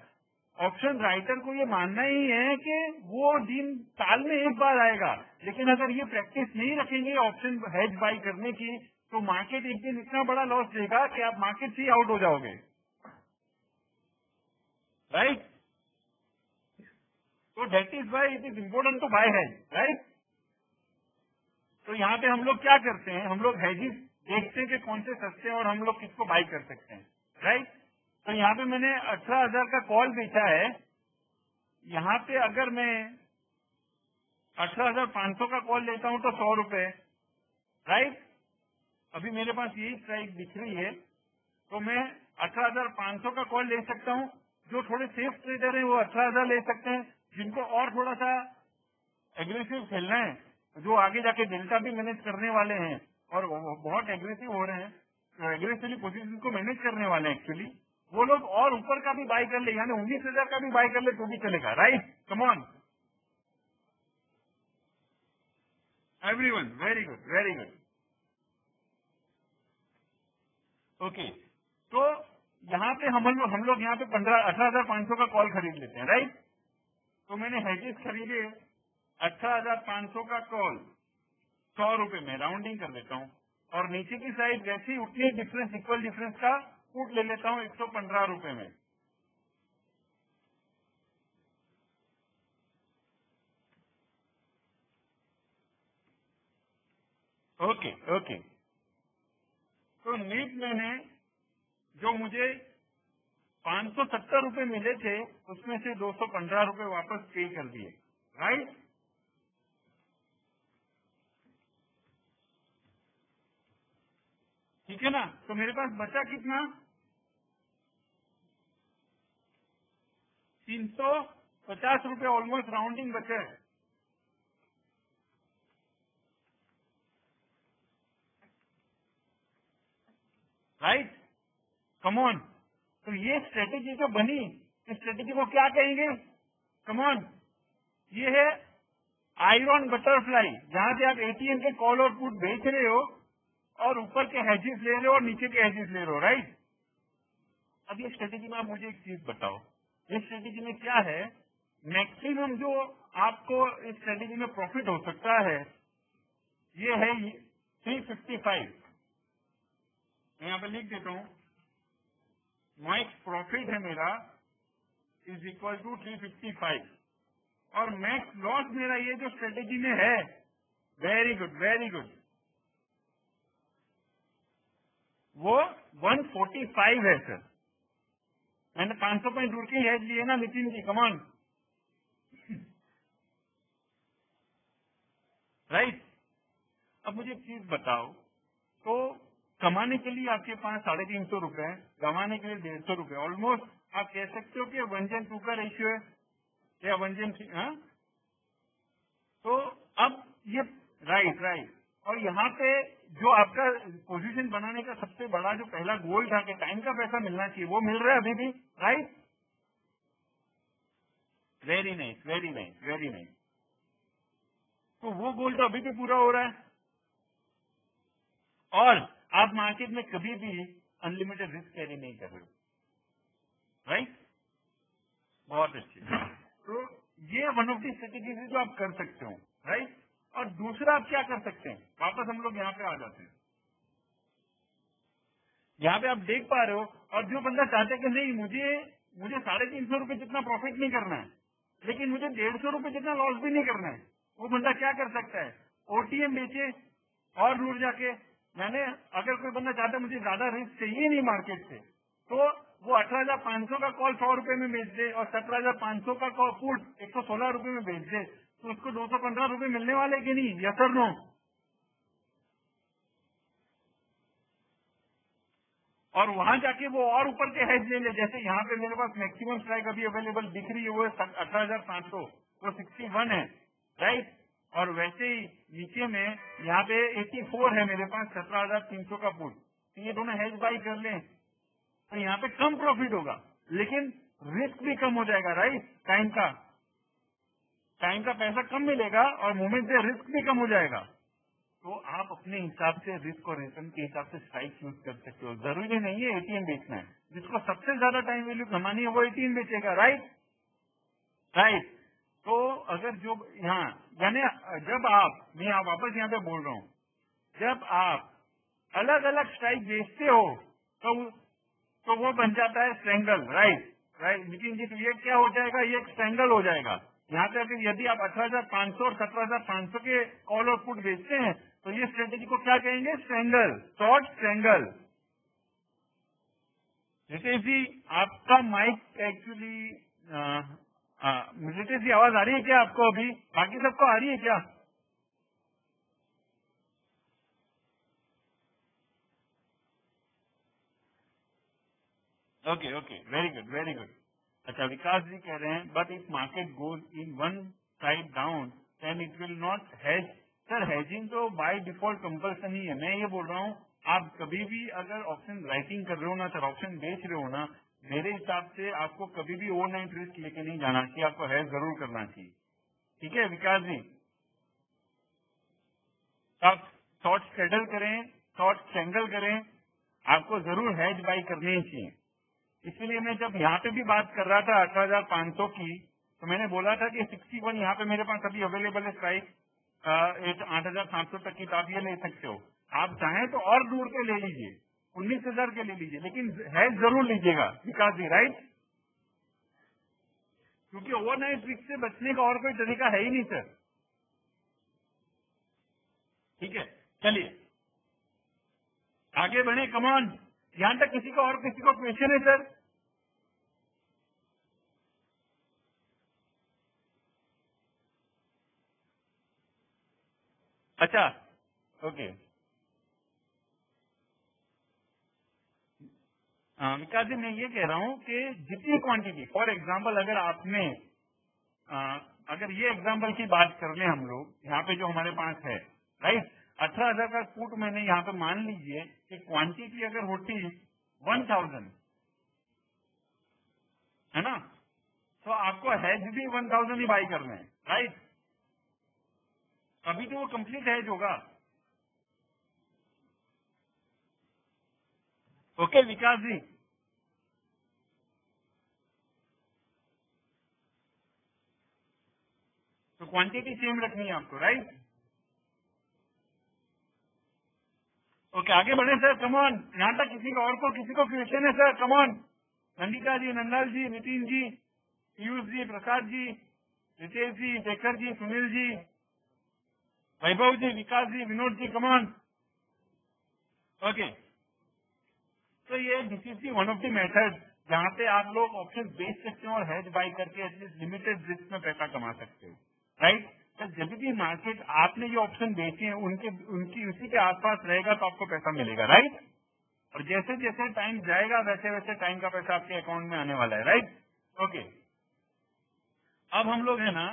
A: ऑप्शन राइटर को ये मानना ही है कि वो दिन साल में एक बार आएगा। लेकिन अगर ये प्रैक्टिस नहीं रखेंगे ऑप्शन हेज बाई करने की तो मार्केट एक दिन इतना बड़ा लॉस देगा कि आप मार्केट से आउट हो जाओगे। राइट तो that is why it is important to buy hedge right तो यहाँ पे हम लोग क्या करते हैं? हम लोग हेजिस देखते हैं कि कौन से सस्ते हैं और हम लोग किसको बाई कर सकते हैं राइट तो यहाँ पे मैंने अठारह हज़ार का कॉल बेचा है। यहाँ पे अगर मैं अठारह हज़ार पाँच सौ का कॉल लेता हूँ तो सौ रुपये राइट अभी मेरे पास यही स्ट्राइक दिख रही है। तो मैं अठारह हज़ार पाँच सौ का कॉल ले सकता हूँ। जो थोड़े सेफ़ ट्रेडर हैं वो अठारह हज़ार ले सकते हैं। जिनको और थोड़ा सा एग्रेसिव खेलना है, जो आगे जाके डेल्टा भी मैनेज करने वाले हैं और बहुत एग्रेसिव हो रहे हैं एग्रेसिवली पोजिशन को मैनेज करने वाले हैं एक्चुअली वो लोग और ऊपर का भी बाय कर ले, यानी उन्नीस हज़ार का भी बाय कर ले तो भी चलेगा right come on everyone very good very good okay तो यहाँ पे हम लोग हम लोग यहाँ पे पंद्रह, अठारह हज़ार पाँच सौ का कॉल खरीद लेते हैं राइट तो मैंने हेजिस खरीदे, अठारह हज़ार पाँच सौ का कॉल सौ रुपए में राउंडिंग कर देता हूँ। और नीचे की साइड वैसे उतनी डिफरेंस इक्वल डिफरेंस का फूट ले लेता हूँ एक सौ पंद्रह रुपए में। Okay okay. तो नीट मैंने जो मुझे पाँच सौ सत्तर रुपए मिले थे, उसमें से दो सौ पंद्रह रुपए वापस पे कर दिए। राइट ठीक है ना? तो मेरे पास बचा कितना? तीन सौ पचास रुपए ऑलमोस्ट राउंडिंग बचे हैं। राइट कमॉन तो ये स्ट्रेटेजी जो बनी। इस स्ट्रेटेजी को क्या कहेंगे? कमॉन ये है आयरन बटरफ्लाई जहाँ से आप एटीएम के कॉल और पुट बेच रहे हो और ऊपर के हैजिस ले रहे हो और नीचे के हैजिस ले रहे हो राइट अब ये स्ट्रेटेजी में आप मुझे एक चीज़ बताओ। इस स्ट्रेटेजी में क्या है? मैक्सिमम जो आपको इस स्ट्रेटेजी में प्रॉफिट हो सकता है, ये है थ्री फिफ्टी फाइव मैं यहाँ पे लिख देता हूँ। मैक्स प्रॉफिट है मेरा is equal to three fifty five और मैक्स लॉस मेरा ये जो स्ट्रेटेजी में है वेरी गुड वेरी गुड वो 145 है सर मैंने 500 पॉइंट दूर के हेज लिए ना नितिन जी कमान राइट अब मुझे चीज़ बताओ तो कमाने के लिए आपके पास साढ़े तीन सौ रुपये है, कमाने के लिए डेढ़ सौ रुपये ऑलमोस्ट आप कह सकते हो कि वंजन टू का रेशियो है, या वंजन थ्री हाँ? तो अब ये राइट राइट और यहाँ पे जो आपका पोजीशन बनाने का सबसे बड़ा, जो पहला गोल था कि टाइम का पैसा मिलना चाहिए, वो मिल रहा है अभी भी right very nice very nice very nice तो वो गोल तो अभी भी पूरा हो रहा है। और आप मार्केट में कभी भी अनलिमिटेड रिस्क कैरी नहीं कर रहे राइट बहुत अच्छी। तो ये वन ऑफ़ दी स्ट्रेटेजी जो आप कर सकते हो राइट और दूसरा आप क्या कर सकते हैं? वापस हम लोग यहाँ पे आ जाते हैं। यहाँ पे आप देख पा रहे हो, और जो बंदा चाहते कि नहीं, मुझे मुझे साढ़े तीन सौ रुपये जितना प्रॉफिट नहीं करना है, लेकिन मुझे डेढ़ सौ रुपये जितना लॉस भी नहीं करना है, वो बंदा क्या कर सकता है? ओटीएम बेचे, और दूर जाके मैंने अगर कोई बंदा चाहता है मुझे ज़्यादा रिस्क चाहिए नहीं मार्केट से तो वो अठारह हज़ार पाँच सौ का कॉल सौ रुपए में बेच दे, और सत्रह हज़ार पाँच सौ का कॉल पुट एक सौ सोलह रुपए में बेच दे। तो उसको दो सौ पंद्रह रुपये मिलने वाले कि नहीं? या सर नो और वहाँ जाके वो और ऊपर के हेज ले जैसे यहाँ पे मेरे पास मैक्सिमम स्ट्राइक अभी अवेलेबल दिख रही है, वो अठारह हज़ार पाँच सौ। वो सिक्सटी वन है राइट और वैसे ही नीचे में यहाँ पे 84 है मेरे पास, सत्रह हज़ार तीन सौ का पुट तो ये दोनों हेज बाई कर लें तो यहाँ पे कम प्रॉफिट होगा, लेकिन रिस्क भी कम हो जाएगा राइट टाइम का। टाइम का पैसा कम मिलेगा और मूवमेंट से रिस्क भी कम हो जाएगा। तो आप अपने हिसाब से रिस्क और रिटर्न के हिसाब से स्ट्राइक यूज़ कर सकते हो। ज़रूरी नहीं है एटीएम बेचना है। जिसको सबसे ज़्यादा टाइम वैल्यू कमानी है, वो एटीएम बेचेगा राइट राइट तो अगर जो यहाँ यानी जब आप, मैं यहाँ वापस यहाँ पे बोल रहा हूँ। जब आप अलग अलग स्ट्राइक बेचते हो तो तो वो बन जाता है स्ट्रेंगल राइट राइट जी तो ये क्या हो जाएगा? ये एक स्ट्रेंगल हो जाएगा। यहाँ अगर यदि आप अठारह और सत्रह के कॉल और पुट बेचते हैं तो ये स्ट्रेटेजी को क्या कहेंगे? Strangle short strangle Ritesh ji आपका माइक एक्चुअली रितेश जी आवाज़ आ रही है क्या आपको अभी? बाकी सबको आ रही है क्या? Okay okay very good very good अच्छा विकास जी कह रहे हैं but if market goes in one side down then it will not hedge sir hedging तो बाय डिफ़ॉल्ट कंपल्सन ही है। मैं ये बोल रहा हूँ, आप कभी भी अगर ऑप्शन राइटिंग कर रहे हो ना, सर ऑप्शन बेच रहे हो ना, मेरे हिसाब से आपको कभी भी ओवर नाइट रिस्क लेके नहीं जाना चाहिए, आपको हैज़ ज़रूर करना चाहिए। ठीक है, विकास जी? आप शॉर्ट स्ट्रेडल करें शॉर्ट स्ट्रेंगल करें, आपको ज़रूर हैज़ बाई करनी चाहिए। इसलिए मैं जब यहाँ पे भी बात कर रहा था अठारह की तो मैंने बोला था कि सिक्सटी वन यहाँ पे मेरे पास अभी अवेलेबल है स्ट्राइक आठ हज़ार सात सौ तक की तो आप ये ले सकते हो। आप चाहें तो और दूर के ले लीजिए, उन्नीस हज़ार के ले लीजिए, लेकिन है ज़रूर लीजिएगा, विकास जी राइट क्योंकि ओवरनाइट रिक्स से बचने का और कोई तरीका है ही नहीं सर ठीक है? चलिए। आगे बढ़े कमान यहाँ तक किसी को और किसी को क्वेश्चन है सर। अच्छा ओके। विकास जी मैं ये कह रहा हूँ कि जितनी क्वांटिटी फॉर एग्जांपल अगर आपने आ, अगर ये एग्जांपल की बात कर ले हम लोग यहाँ पे जो हमारे पास है राइट अठारह हज़ार का फूट मैंने यहाँ पे मान लीजिए कि क्वांटिटी अगर होती वन थाउज़ेंड है ना? तो आपको हैज़ भी वन थाउज़ेंड ही बाई करना है राइट अभी तो वो कंप्लीट हैज़ होगा। ओके विकास जी। तो क्वांटिटी सेम रखनी है आपको राइट ओके आगे बढ़े सर कमॉन यहाँ तक किसी को और को, किसी को क्वेश्चन है sir come on Nandika ji Nandal ji, Nitin ji, Piyush ji, Prasad ji, Ritesh ji, Shekhar ji, Sunil ji, Vaibhav ji, Vikas ji, Vinod ji come on okay तो ये this is the one of the method जहाँ पे आप लोग option बेच सकते हो और हेज बाई करके एटलीस्ट लिमिटेड रिस्क में पैसा कमा सकते हो राइट जब भी मार्केट आपने जो ऑप्शन बेचे हैं, उनके, उनकी, उसी के आसपास रहेगा तो आपको पैसा मिलेगा राइट और जैसे जैसे टाइम जाएगा, वैसे वैसे टाइम का पैसा आपके अकाउंट में आने वाला है राइट ओके अब हम लोग है ना,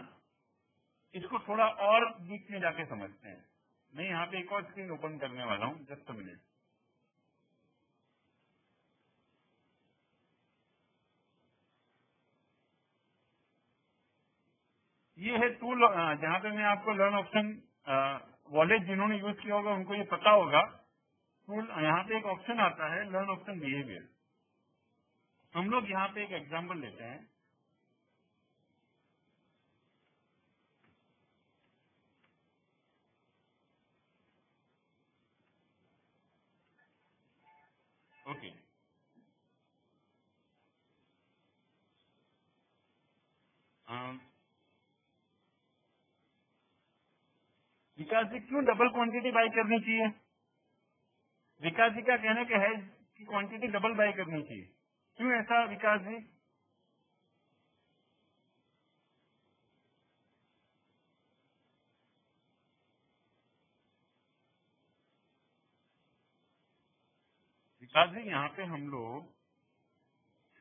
A: इसको थोड़ा और बीच में जाके समझते हैं। मैं यहाँ पे एक और स्क्रीन ओपन करने वाला हूँ जस्ट मिनट ये है टूल जहाँ पे मैं आपको लर्न ऑप्शन वॉलेट जिन्होंने यूज़ किया होगा, उनको ये पता होगा। टूल यहाँ पे एक ऑप्शन आता है लर्न ऑप्शन बिहेवियर हम लोग यहाँ पे एक एग्ज़ाम्पल लेते हैं। ओके विकास जी, क्यों डबल क्वांटिटी बाय करनी चाहिए? विकास जी का कहना क्या है कि क्वांटिटी डबल बाय करनी चाहिए। क्यों ऐसा, विकास जी? विकास जी, यहाँ पे हम लोग,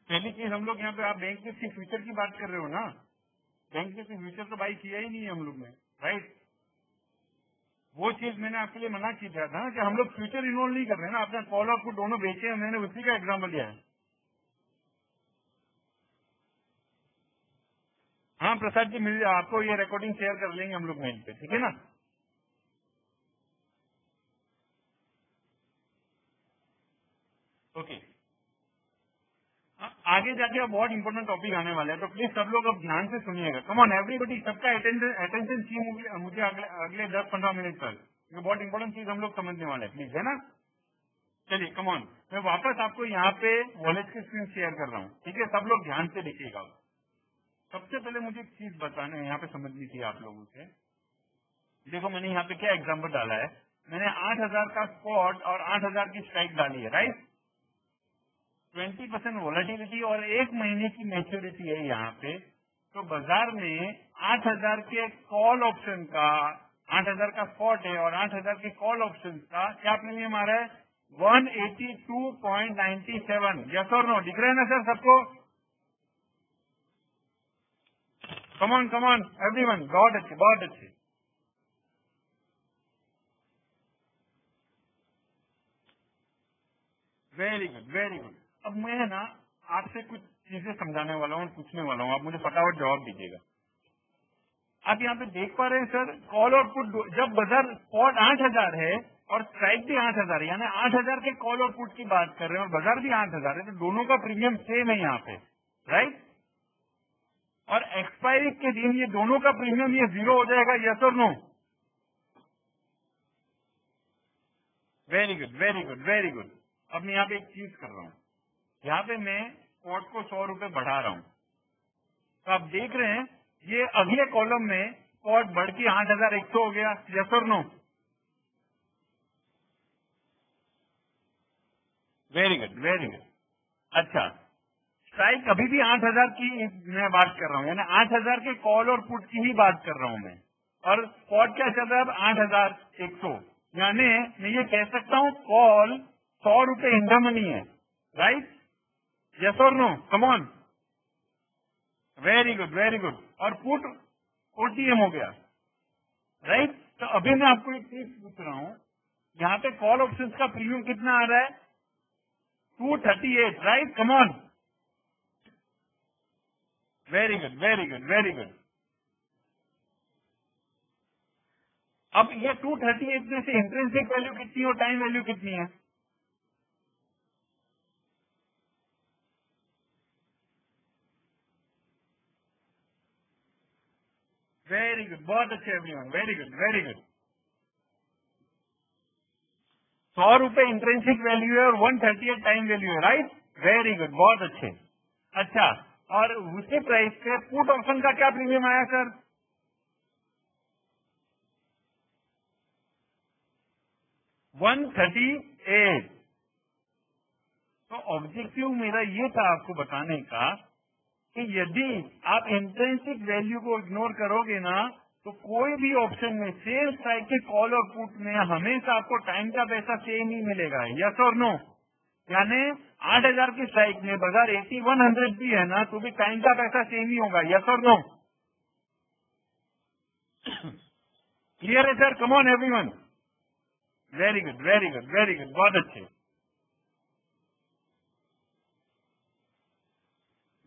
A: पहली चीज़, हम लोग यहाँ पे, आप बैंक निफ्टी फ्यूचर की बात कर रहे हो ना? बैंक निफ्टी फ्यूचर तो बाई किया ही नहीं है हम लोग ने राइट वो चीज़ मैंने आपके लिए मना की था ना कि हम लोग फ्यूचर इन्वॉल्व नहीं कर रहे हैं ना आपने कॉल ऑफ़ दोनों बेचे हैं, मैंने उसी का एग्ज़ाम्पल दिया है। हाँ प्रसाद जी, मिल, आपको ये रिकॉर्डिंग शेयर कर लेंगे हम लोग मेल पे, ठीक है ना? ओके आगे जाके अब बहुत इंपॉर्टेंट टॉपिक आने वाले हैं तो प्लीज़ सब लोग अब ध्यान से सुनिएगा। कम ऑन एवरीबडी सबका अटेंशन चाहिए मुझे अगले अगले दस पंद्रह मिनट तक। ये बहुत इंपॉर्टेंट चीज़ हम लोग समझने वाले हैं प्लीज़ है ना? चलिए कम ऑन मैं वापस आपको यहाँ पे वॉलेट की स्क्रीन शेयर कर रहा हूँ, ठीक है? सब लोग ध्यान से देखिएगा। सबसे पहले मुझे एक चीज़ बताने यहाँ पे समझनी थी आप लोगों से। देखो, मैंने यहाँ पे क्या एग्ज़ाम्पल डाला है? मैंने आठ हज़ार का स्पॉट और आठ हज़ार की स्ट्राइक डाली है राइट ट्वेंटी परसेंट वॉलेटिलिटी और एक महीने की मेच्योरिटी है यहाँ पे तो बाज़ार में आठ हज़ार के कॉल ऑप्शन का, आठ हज़ार का स्पॉट है और आठ हज़ार के कॉल ऑप्शन का, क्या प्रीमियम आ रहा है? One eighty two point ninety seven. Yes और नो दिख रहे हैं ना सर सबको? कमॉन कमॉन एवरी वन बहुत अच्छे बहुत अच्छे। वेरी गुड वेरी गुड अब मैं ना, आपसे कुछ चीज़ें समझाने वाला हूँ, पूछने वाला हूँ। आप मुझे फटाफट जवाब दीजिएगा। आप यहाँ पे देख पा रहे हैं, सर कॉल और पुट जब बाज़ार स्पॉट आठ हज़ार है और स्ट्राइक भी आठ हज़ार है, यानी आठ हज़ार के कॉल और पुट की बात कर रहे हैं और बाज़ार भी आठ हज़ार है तो दोनों का प्रीमियम सेम है यहाँ पे राइट और एक्सपायरी के दिन ये दोनों का प्रीमियम ये ज़ीरो हो जाएगा यस और no very good very good very good अब मैं यहाँ पे एक चीज़ कर रहा हूँ। यहाँ पे मैं स्पॉट को सौ रुपये बढ़ा रहा हूँ। तो आप देख रहे हैं ये अगले कॉलम में स्पॉट बढ़ के आठ हज़ार एक सौ हो गया। यस और no very good very good अच्छा स्ट्राइक अभी भी आठ हज़ार की मैं बात कर रहा हूँ यानी आठ हज़ार के कॉल और पुट की ही बात कर रहा हूँ मैं। और स्पॉट क्या चल रहा है अब? आठ हज़ार एक सौ। यानी मैं ये कह सकता हूँ कॉल सौ रुपए इंडा मनी है राइट यस और no come on very good very good और पुट ओटीएम हो गया। राइट तो अभी मैं आपको एक चीज़ पूछ रहा हूँ। यहाँ पे कॉल ऑप्शन का प्रीमियम कितना आ रहा है? Two thirty eight right come on very good very good very good अब ये 238 में से इंट्रेंसिक वैल्यू कितनी है और टाइम वैल्यू कितनी है? वेरी गुड बहुत अच्छे everyone very good very good सौ रुपए इंट्रेंसिक वैल्यू है और one thirty eight time value है राइट वेरी गुड बहुत अच्छे। अच्छा और उसी प्राइस पे पुट ऑप्शन का क्या प्रीमियम आया सर वन थर्टी एट तो ऑब्जेक्टिव मेरा ये था आपको बताने का कि यदि आप इंट्रेंसिक वैल्यू को इग्नोर करोगे ना तो कोई भी ऑप्शन में सेम स्ट्राइक के कॉल और पुट में हमेशा आपको टाइम का पैसा सेम ही मिलेगा। यस और नो यानी आठ हज़ार की स्ट्राइक में बाज़ार एटी वन हंड्रेड भी है ना तो भी टाइम का पैसा सेम ही होगा। यस और नो क्लियर है sir come on every one very good very good very good बहुत अच्छे।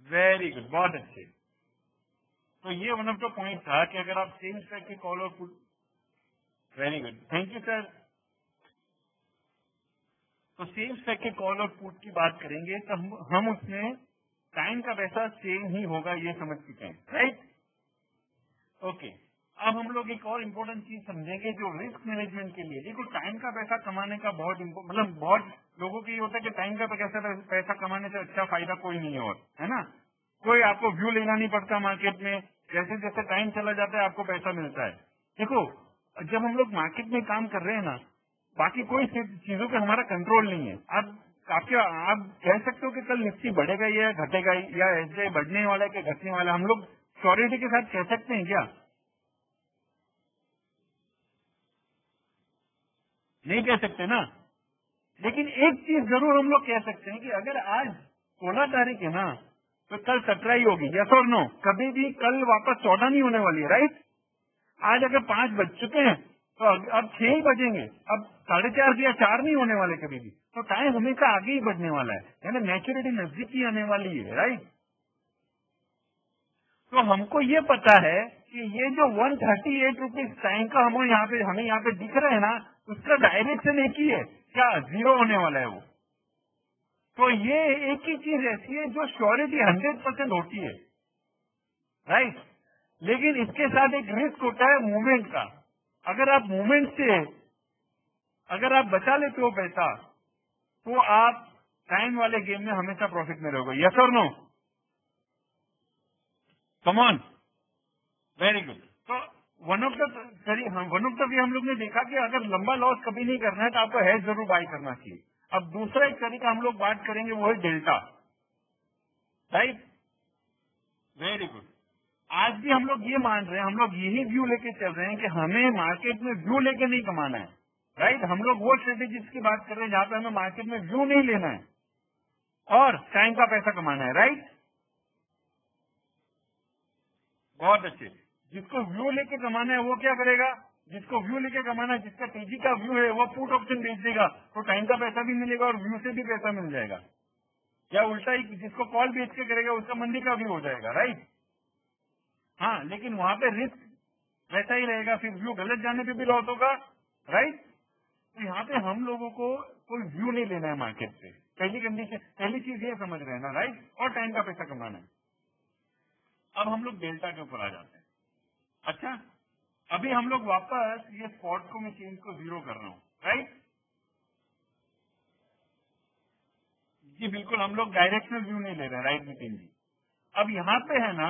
A: वेरी गुड बहुत अच्छे तो ये वन ऑफ़ द पॉइंट था कि अगर आप सेम करके कॉल और put very good thank you sir तो सेम स्टैक के कॉल और पुट की बात करेंगे तो हम, हम उसमें टाइम का पैसा सेम ही होगा ये समझ चुके हैं. राइट ओके अब हम लोग एक और इम्पोर्टेंट चीज़ समझेंगे जो रिस्क मैनेजमेंट के लिए। देखो टाइम का पैसा कमाने का बहुत मतलब बहुत लोगों की होता है कि टाइम का पैसा पैसा कमाने से अच्छा फ़ायदा कोई नहीं है और, है ना? कोई आपको व्यू लेना नहीं पड़ता मार्केट में। जैसे जैसे टाइम चला जाता है, आपको पैसा मिलता है। देखो, जब हम लोग मार्केट में काम कर रहे हैं ना, बाकी कोई चीज़ों पे हमारा कंट्रोल नहीं है। आप आपके आप कह सकते हो कि कल निफ्टी बढ़ेगा या घटेगा या ऐसे बढ़ने वाला है कि घटने वाला हम लोग श्योरिटी के साथ कह सकते हैं क्या? नहीं कह सकते ना। लेकिन एक चीज़ ज़रूर हम लोग कह सकते हैं कि अगर आज सोलह तारीख है ना तो कल सत्रह ही होगी यस और नो कभी भी कल वापस चौदह नहीं होने वाली है राइट आज अगर पाँच बज चुके हैं तो अब छह ही बजेंगे। अब साढ़े चार या चार नहीं होने वाले कभी भी। तो टाइम हमेशा आगे ही बढ़ने वाला है। यानी मैच्योरिटी नज़दीक ही आने वाली है राइट तो हमको ये पता है कि ये जो one thirty eight rupees time का हमें यहाँ पे, हमें यहाँ पे दिख रहा है ना उसका डायरेक्शन एक ही है। क्या ज़ीरो होने वाला है वो? तो ये एक ही चीज़ ऐसी है जो श्योरिटी हंड्रेड परसेंट होती है। राइट लेकिन इसके साथ एक रिस्क होता है मूवमेंट का। अगर आप मूवमेंट से, अगर आप बचा लेते हो पैसा तो आप टाइम वाले गेम में हमेशा प्रॉफिट में रहोगे। यस और no come on very good तो one of the one of the way हम लोग ने देखा कि अगर लंबा लॉस कभी नहीं करना है तो आपको हैज़ ज़रूर बाय करना चाहिए। अब दूसरा एक तरीका हम लोग बात करेंगे वो है डेल्टा राइट वेरी गुड आज भी हम लोग ये मान रहे हैं, हम लोग यही व्यू लेके चल रहे हैं कि हमें मार्केट में व्यू लेके नहीं कमाना है। राइट हम लोग वो स्ट्रेटेजी की बात कर रहे हैं जहाँ पे हमें मार्केट में व्यू नहीं लेना है। और टाइम का पैसा कमाना है राइट बहुत अच्छे। जिसको व्यू लेके कमाना है, वो क्या करेगा? जिसको व्यू लेके कमाना है, जिसका तेज़ी का व्यू है, वो पुट ऑप्शन बेच देगा। तो टाइम का पैसा भी मिलेगा और व्यू से भी पैसा मिल जाएगा। या उल्टा ही जिसको कॉल बेच के करेगा, उसका मंदी का व्यू हो जाएगा राइट हाँ लेकिन वहाँ पे रिस्क वैसा ही रहेगा, फिर व्यू गलत जाने पे भी लॉस होगा राइट तो यहाँ पे हम लोगों को कोई व्यू नहीं लेना है मार्केट से। पहली कंडीशन पहली चीज़ ये समझ रहे हैं ना राइट और टाइम का पैसा कमाना है। अब हम लोग डेल्टा के ऊपर आ जाते हैं। अच्छा? अभी हम लोग वापस ये स्पॉट को मैं चेंज को ज़ीरो कर रहा हूँ राइट जी, बिल्कुल, हम लोग डायरेक्शनल व्यू नहीं ले रहे राइट नितिन जी? अब यहाँ पे है ना,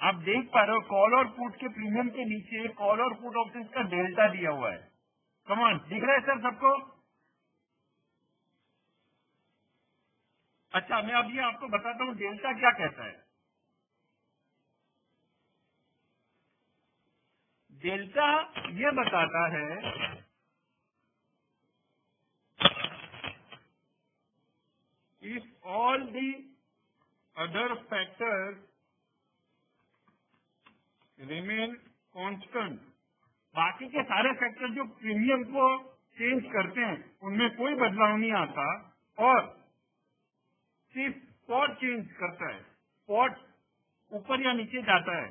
A: आप देख पा रहे हो कॉल और पुट के प्रीमियम के नीचे कॉल और पुट ऑप्शन का डेल्टा दिया हुआ है। कमान दिख रहा है सर सबको? अच्छा मैं ये आपको बताता हूँ डेल्टा क्या कहता है। डेल्टा ये बताता है if all the other factors remain constant बाकी के सारे फैक्टर जो प्रीमियम को चेंज करते हैं, उनमें कोई बदलाव नहीं आता और सिर्फ़ स्पॉट चेंज करता है स्पॉट ऊपर या नीचे जाता है।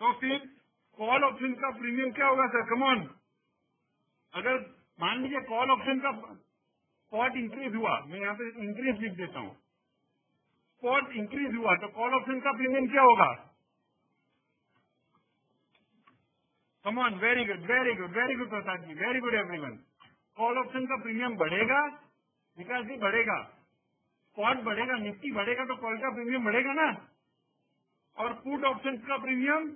A: तो फिर कॉल ऑप्शन का प्रीमियम क्या होगा सर कमॉन अगर मान लीजिए कॉल ऑप्शन का स्पॉट इंक्रीज हुआ, मैं यहाँ पे इंक्रीज लिख देता हूँ। स्पॉट इंक्रीज हुआ तो कॉल ऑप्शन का प्रीमियम क्या होगा? Come on very good very good very good Prasad ji very good everyone call option का प्रीमियम बढ़ेगा, विकास जी बढ़ेगा। स्पॉट बढ़ेगा निफ्टी बढ़ेगा तो कॉल का प्रीमियम बढ़ेगा ना? और पुट ऑप्शन का प्रीमियम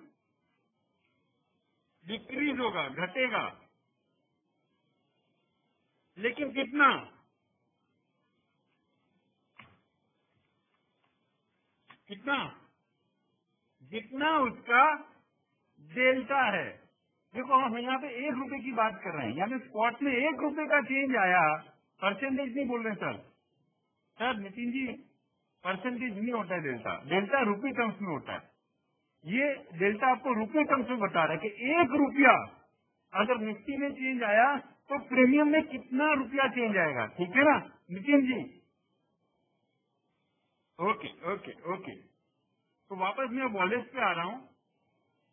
A: डिक्रीज होगा, घटेगा। लेकिन कितना? कितना? जितना उसका डेल्टा है। देखो, हम यहाँ पे एक रुपए की बात कर रहे हैं पे स्पॉट में एक रुपए का चेंज आया। परसेंटेज नहीं बोल रहे, sir. Sir, Nitin ji, percentage नहीं होता है डेल्टा। डेल्टा रुपये टर्म्स में होता है। ये डेल्टा आपको रुपये टर्म्स में बता रहा है कि एक रुपया अगर निफ्टी में चेंज आया तो प्रीमियम में कितना रुपया चेंज आएगा? ठीक है ना? Nitin ji. Okay okay okay तो वापस मैं वॉलेट पे आ रहा हूँ।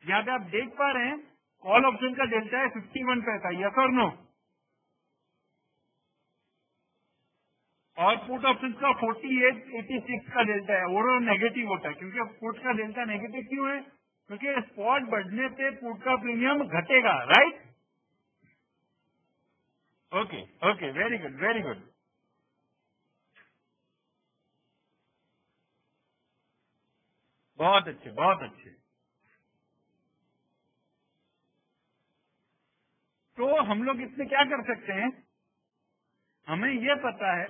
A: यहाँ पे आप देख पा रहे हैं कॉल ऑप्शन का डेल्टा है फिफ्टी वन पैसा यस और नो और पुट ऑप्शन का फोर्टी एट एटी सिक्स का डेल्टा है। और नेगेटिव होता है, क्योंकि पुट का डेल्टा नेगेटिव क्यों है? क्योंकि स्पॉट बढ़ने पे पुट का प्रीमियम घटेगा right okay okay very good very good बहुत अच्छे बहुत अच्छे। तो हम लोग इसमें क्या कर सकते हैं? हमें यह पता है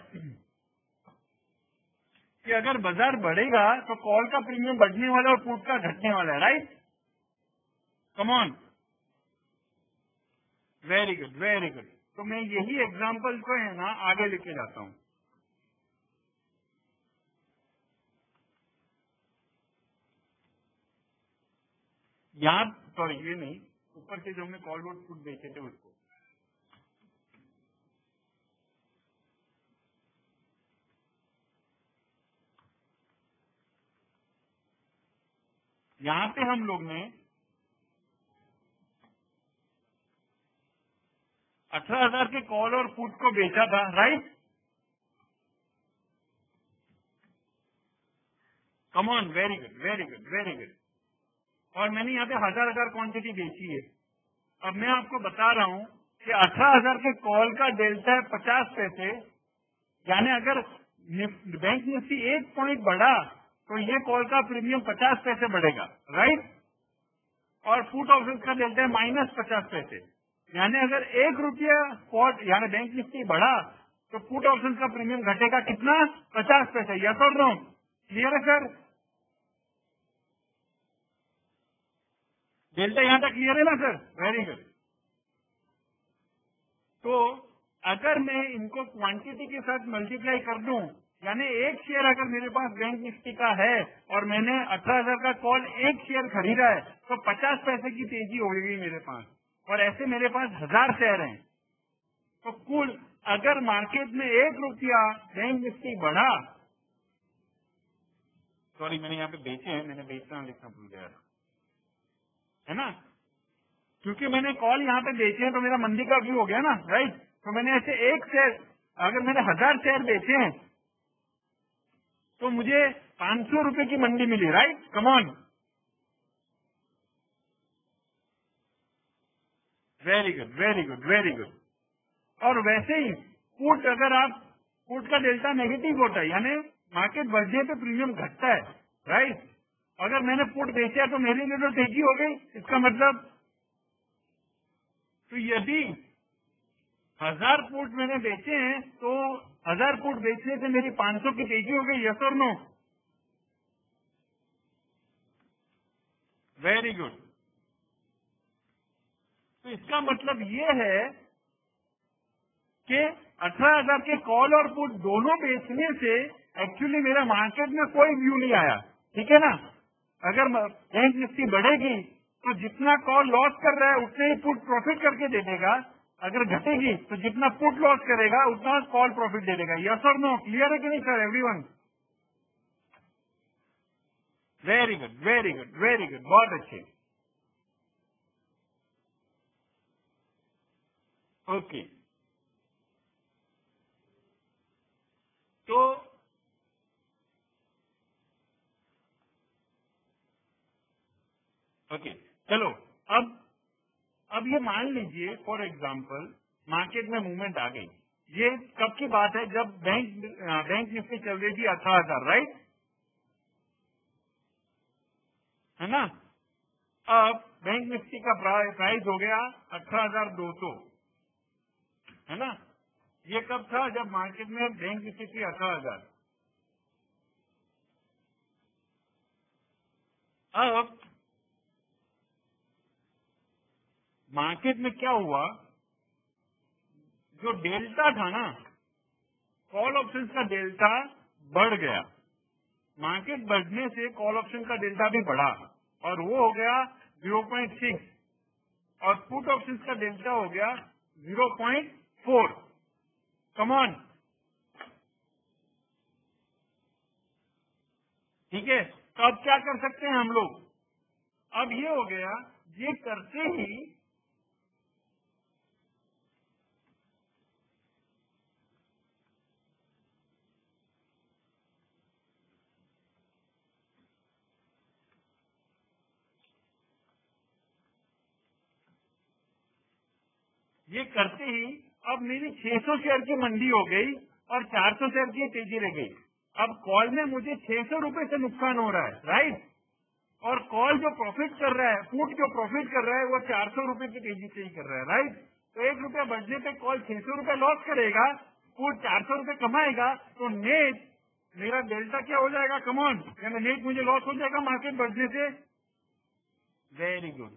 A: कि अगर बाज़ार बढ़ेगा तो कॉल का प्रीमियम बढ़ने वाला और पुट का घटने वाला है right come on very good very good तो मैं यही एग्ज़ाम्पल को है ना, आगे लेके जाता हूँ। याद सॉरी ये नहीं, ऊपर से जो हमने कॉल वोट फुट बेचे थे उसको। यहाँ पे हम लोग ने अठारह हज़ार के कॉल और पुट को बेचा था right come on very good very good very good और मैंने यहाँ पे हज़ार हज़ार क्वांटिटी बेची है। अब मैं आपको बता रहा हूँ कि अठारह हज़ार के कॉल का डेल्टा है पचास पैसे, यानी अगर बैंक निफ्टी एक पॉइंट बढ़ा तो ये कॉल का प्रीमियम पचास पैसे बढ़ेगा राइट और फूट ऑप्शन का डेल्टा है माइनस पचास पैसे। यानी अगर एक रुपया स्पॉट यानी बैंक निफ्टी बढ़ा तो फूट ऑप्शन का प्रीमियम घटेगा कितना? पचास पैसे। यस और नो क्लियर है सर डेल्टा यहाँ तक क्लियर है ना सर वेरी गुड तो अगर मैं इनको क्वांटिटी के साथ मल्टीप्लाई कर दूँ यानी एक शेयर अगर मेरे पास बैंक निफ्टी का है और मैंने अठारह हज़ार का कॉल एक शेयर खरीदा है तो पचास पैसे की तेज़ी हो गई मेरे पास। और ऐसे मेरे पास हज़ार शेयर हैं। तो कुल, अगर मार्केट में एक रुपया बैंक निफ्टी बढ़ा सॉरी मैंने यहाँ पे बेचे हैं, मैंने बेचना लिखना भूल गया है ना? क्योंकि मैंने कॉल यहाँ पे बेचे हैं तो मेरा मंदी का व्यू हो गया ना राइट तो मैंने ऐसे एक शेयर अगर मैंने हज़ार शेयर बेचे हैं तो मुझे पाँच सौ रुपये की मंडी मिली right come on very good very good very good और वैसे ही पुट अगर आप पुट का डेल्टा नेगेटिव होता है, यानी मार्केट बढ़ने पे प्रीमियम घटता है राइट अगर मैंने पुट बेचा तो मेरे लिए तो तेज़ी हो गई, इसका मतलब। तो यदि हज़ार फुट मैंने बेचे हैं तो हज़ार फुट बेचने से मेरी 500 की तेज़ी हो गई यस और नो वेरी गुड तो इसका मतलब ये है कि अठारह हज़ार के कॉल और पुट दोनों बेचने से एक्चुअली मेरा मार्केट में कोई व्यू नहीं आया, ठीक है ना? अगर बैंक निफ्टी बढ़ेगी तो जितना कॉल लॉस कर रहा है, उतने ही पुट प्रॉफिट करके दे देगा। अगर घटेगी तो जितना पुट लॉस करेगा, उतना कॉल प्रॉफिट दे देगा। यस और नो क्लियर है कि नहीं sir everyone very good very good very good बहुत अच्छे। ओके तो ओके चलो, अब अब ये मान लीजिए फॉर एग्ज़ाम्पल मार्केट में मूवमेंट आ गई। ये कब की बात है? जब बैंक बैंक निफ्टी चल रही थी अठारह हज़ार राइट है ना? अब बैंक निफ्टी का प्राइस हो गया अठारह हज़ार दो सौ। है ना? ये कब था? जब मार्केट में बैंक निफ्टी थी अठारह हज़ार। अब मार्केट में क्या हुआ? जो डेल्टा था ना कॉल ऑप्शन का डेल्टा बढ़ गया। मार्केट बढ़ने से कॉल ऑप्शन का डेल्टा भी बढ़ा और वो हो गया 0.6 और पुट ऑप्शन का डेल्टा हो गया 0.4 कमॉन ठीक है? तो अब क्या कर सकते हैं हम लोग? अब ये हो गया, ये करते ही ये करते ही अब मेरी 600 शेयर की मंडी हो गई और 400 शेयर की तेज़ी रह गई। अब कॉल में मुझे 600 रुपए से नुकसान हो रहा है राइट और कॉल जो प्रॉफिट कर रहा है फूट जो प्रॉफिट कर रहा है, वो 400 रुपए की तेज़ी से ही कर रहा है राइट तो एक रुपया बढ़ने पे कॉल 600 रुपए लॉस करेगा फूट 400 रुपए कमाएगा तो नेट मेरा डेल्टा क्या हो जाएगा? कमॉन यानी नेट मुझे लॉस हो जाएगा मार्केट बढ़ने से। वेरी गुड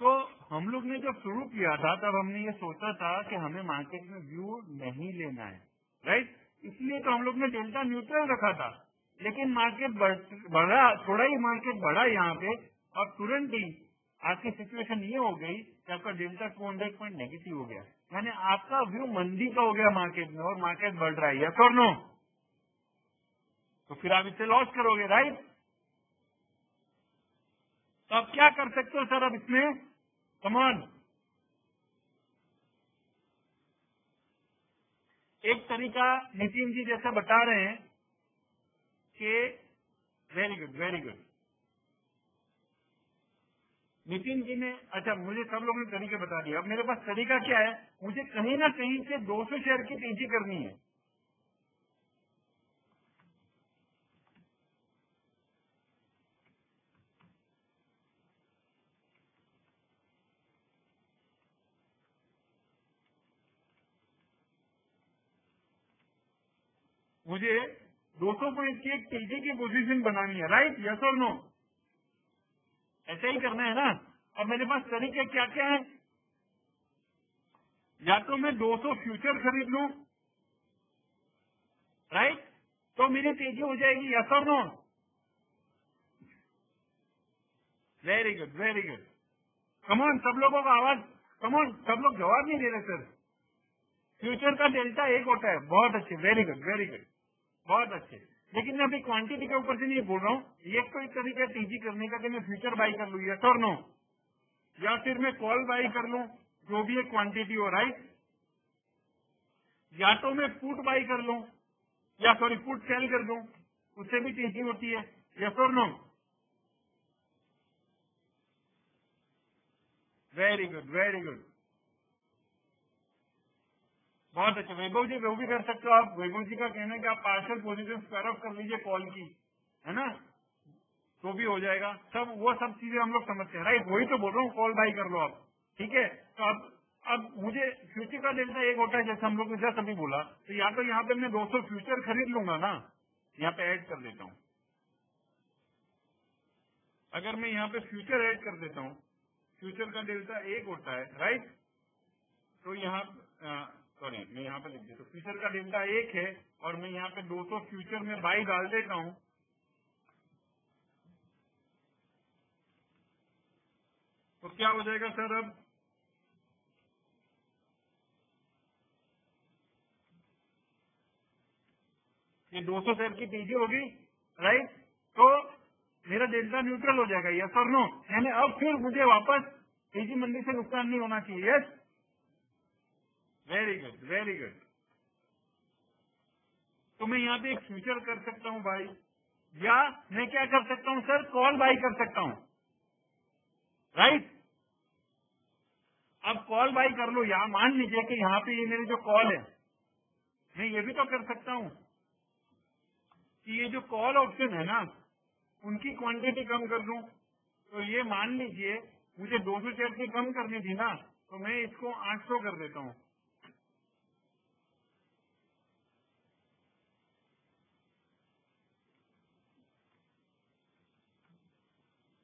A: तो हम लोग ने जब शुरू किया था, तब हमने ये सोचा था कि हमें मार्केट में व्यू नहीं लेना है राइट इसलिए तो हम लोग ने डेल्टा न्यूट्रल रखा था। लेकिन मार्केट बढ़ा थोड़ा ही मार्केट बढ़ा यहाँ पे, और तुरंत ही आज की सिचुएशन ये हो गई कि आपका delta two hundred point negative हो गया। यानी आपका व्यू मंदी का हो गया मार्केट में, और मार्केट बढ़ रहा है यस और नो तो फिर आप इससे लॉस करोगे राइट तो आप क्या कर सकते हो सर अब इसमें? कमान एक तरीका नितिन जी जैसा बता रहे हैं कि very good very good Nitin ji ने अच्छा मुझे सब लोगों ने तरीके बता दिया अब मेरे पास तरीका क्या है? मुझे कहीं ना कहीं से 200 शेयर की तेज़ी करनी है। मुझे 200 पॉइंट की एक तेज़ी की पोजीशन बनानी है राइट यस और नो ऐसा ही करना है ना? अब मेरे पास तरीके क्या क्या है? या तो मैं 200 फ्यूचर खरीद लू राइट तो मेरी तेज़ी हो जाएगी यस और no very good very good come on सब लोगों का आवाज़ कमोन सब लोग जवाब नहीं दे रहे सर फ्यूचर का डेल्टा एक होता है, बहुत अच्छे वेरी गुड वेरी गुड बहुत अच्छे। लेकिन मैं अभी क्वांटिटी के ऊपर से नहीं बोल रहा हूँ। ये तो एक तरीका तेज़ी करने का कि मैं फ्यूचर बाई कर लू यस और नो या फिर मैं कॉल बाई कर लू, जो भी एक क्वांटिटी हो राइट या तो मैं फूट बाई कर लू, या सॉरी फूट सेल कर दू, उससे भी तेज़ी होती है यस और no very good very good बहुत अच्छा। वैभव जी वो भी कर सकते हो आप। वैभव जी का कहना है कि आप पार्शल पोजिशन स्क्वायर ऑफ़ कर लीजिए कॉल की, है ना? तो भी हो जाएगा। सब, वो सब चीज़ें हम लोग समझते हैं। राइट वही तो बोल रहा हूँ कॉल बाई कर लो आप। ठीक है? तो अब अब मुझे फ्यूचर का डेल्टा एक होता है, जैसे हम लोग ने जैसे अभी बोला तो या तो यहाँ पे मैं 200 फ्यूचर खरीद लूँगा ना। यहाँ पे ऐड कर देता हूँ। अगर मैं यहाँ पे फ्यूचर ऐड कर देता हूँ फ्यूचर का डेल्टा एक होता है राइट तो यहाँ सॉरी मैं यहाँ पे लिख देता हूँ फ्यूचर का डेल्टा एक है और मैं यहाँ पे 200 फ्यूचर में बाई डाल देता हूँ। तो क्या हो जाएगा सर अब? ये 200 शेयर की तेज़ी होगी राइट तो मेरा डेल्टा न्यूट्रल हो जाएगा यस और नो यानी अब फिर मुझे वापस तेज़ी मंदी से नुकसान नहीं होना चाहिए yes very good very good तो मैं यहाँ पे एक फ्यूचर कर सकता हूँ भाई या मैं क्या कर सकता हूँ सर कॉल बाई कर सकता हूँ. राइट अब कॉल बाई कर लो, यहाँ मान लीजिए कि यहाँ पे ये मेरी जो कॉल है, मैं ये भी तो कर सकता हूँ कि ये जो कॉल ऑप्शन है ना, उनकी क्वांटिटी कम कर दूँ। तो ये मान लीजिए, मुझे 200 शेयर की कम करनी थी ना तो मैं इसको 800 कर देता हूँ।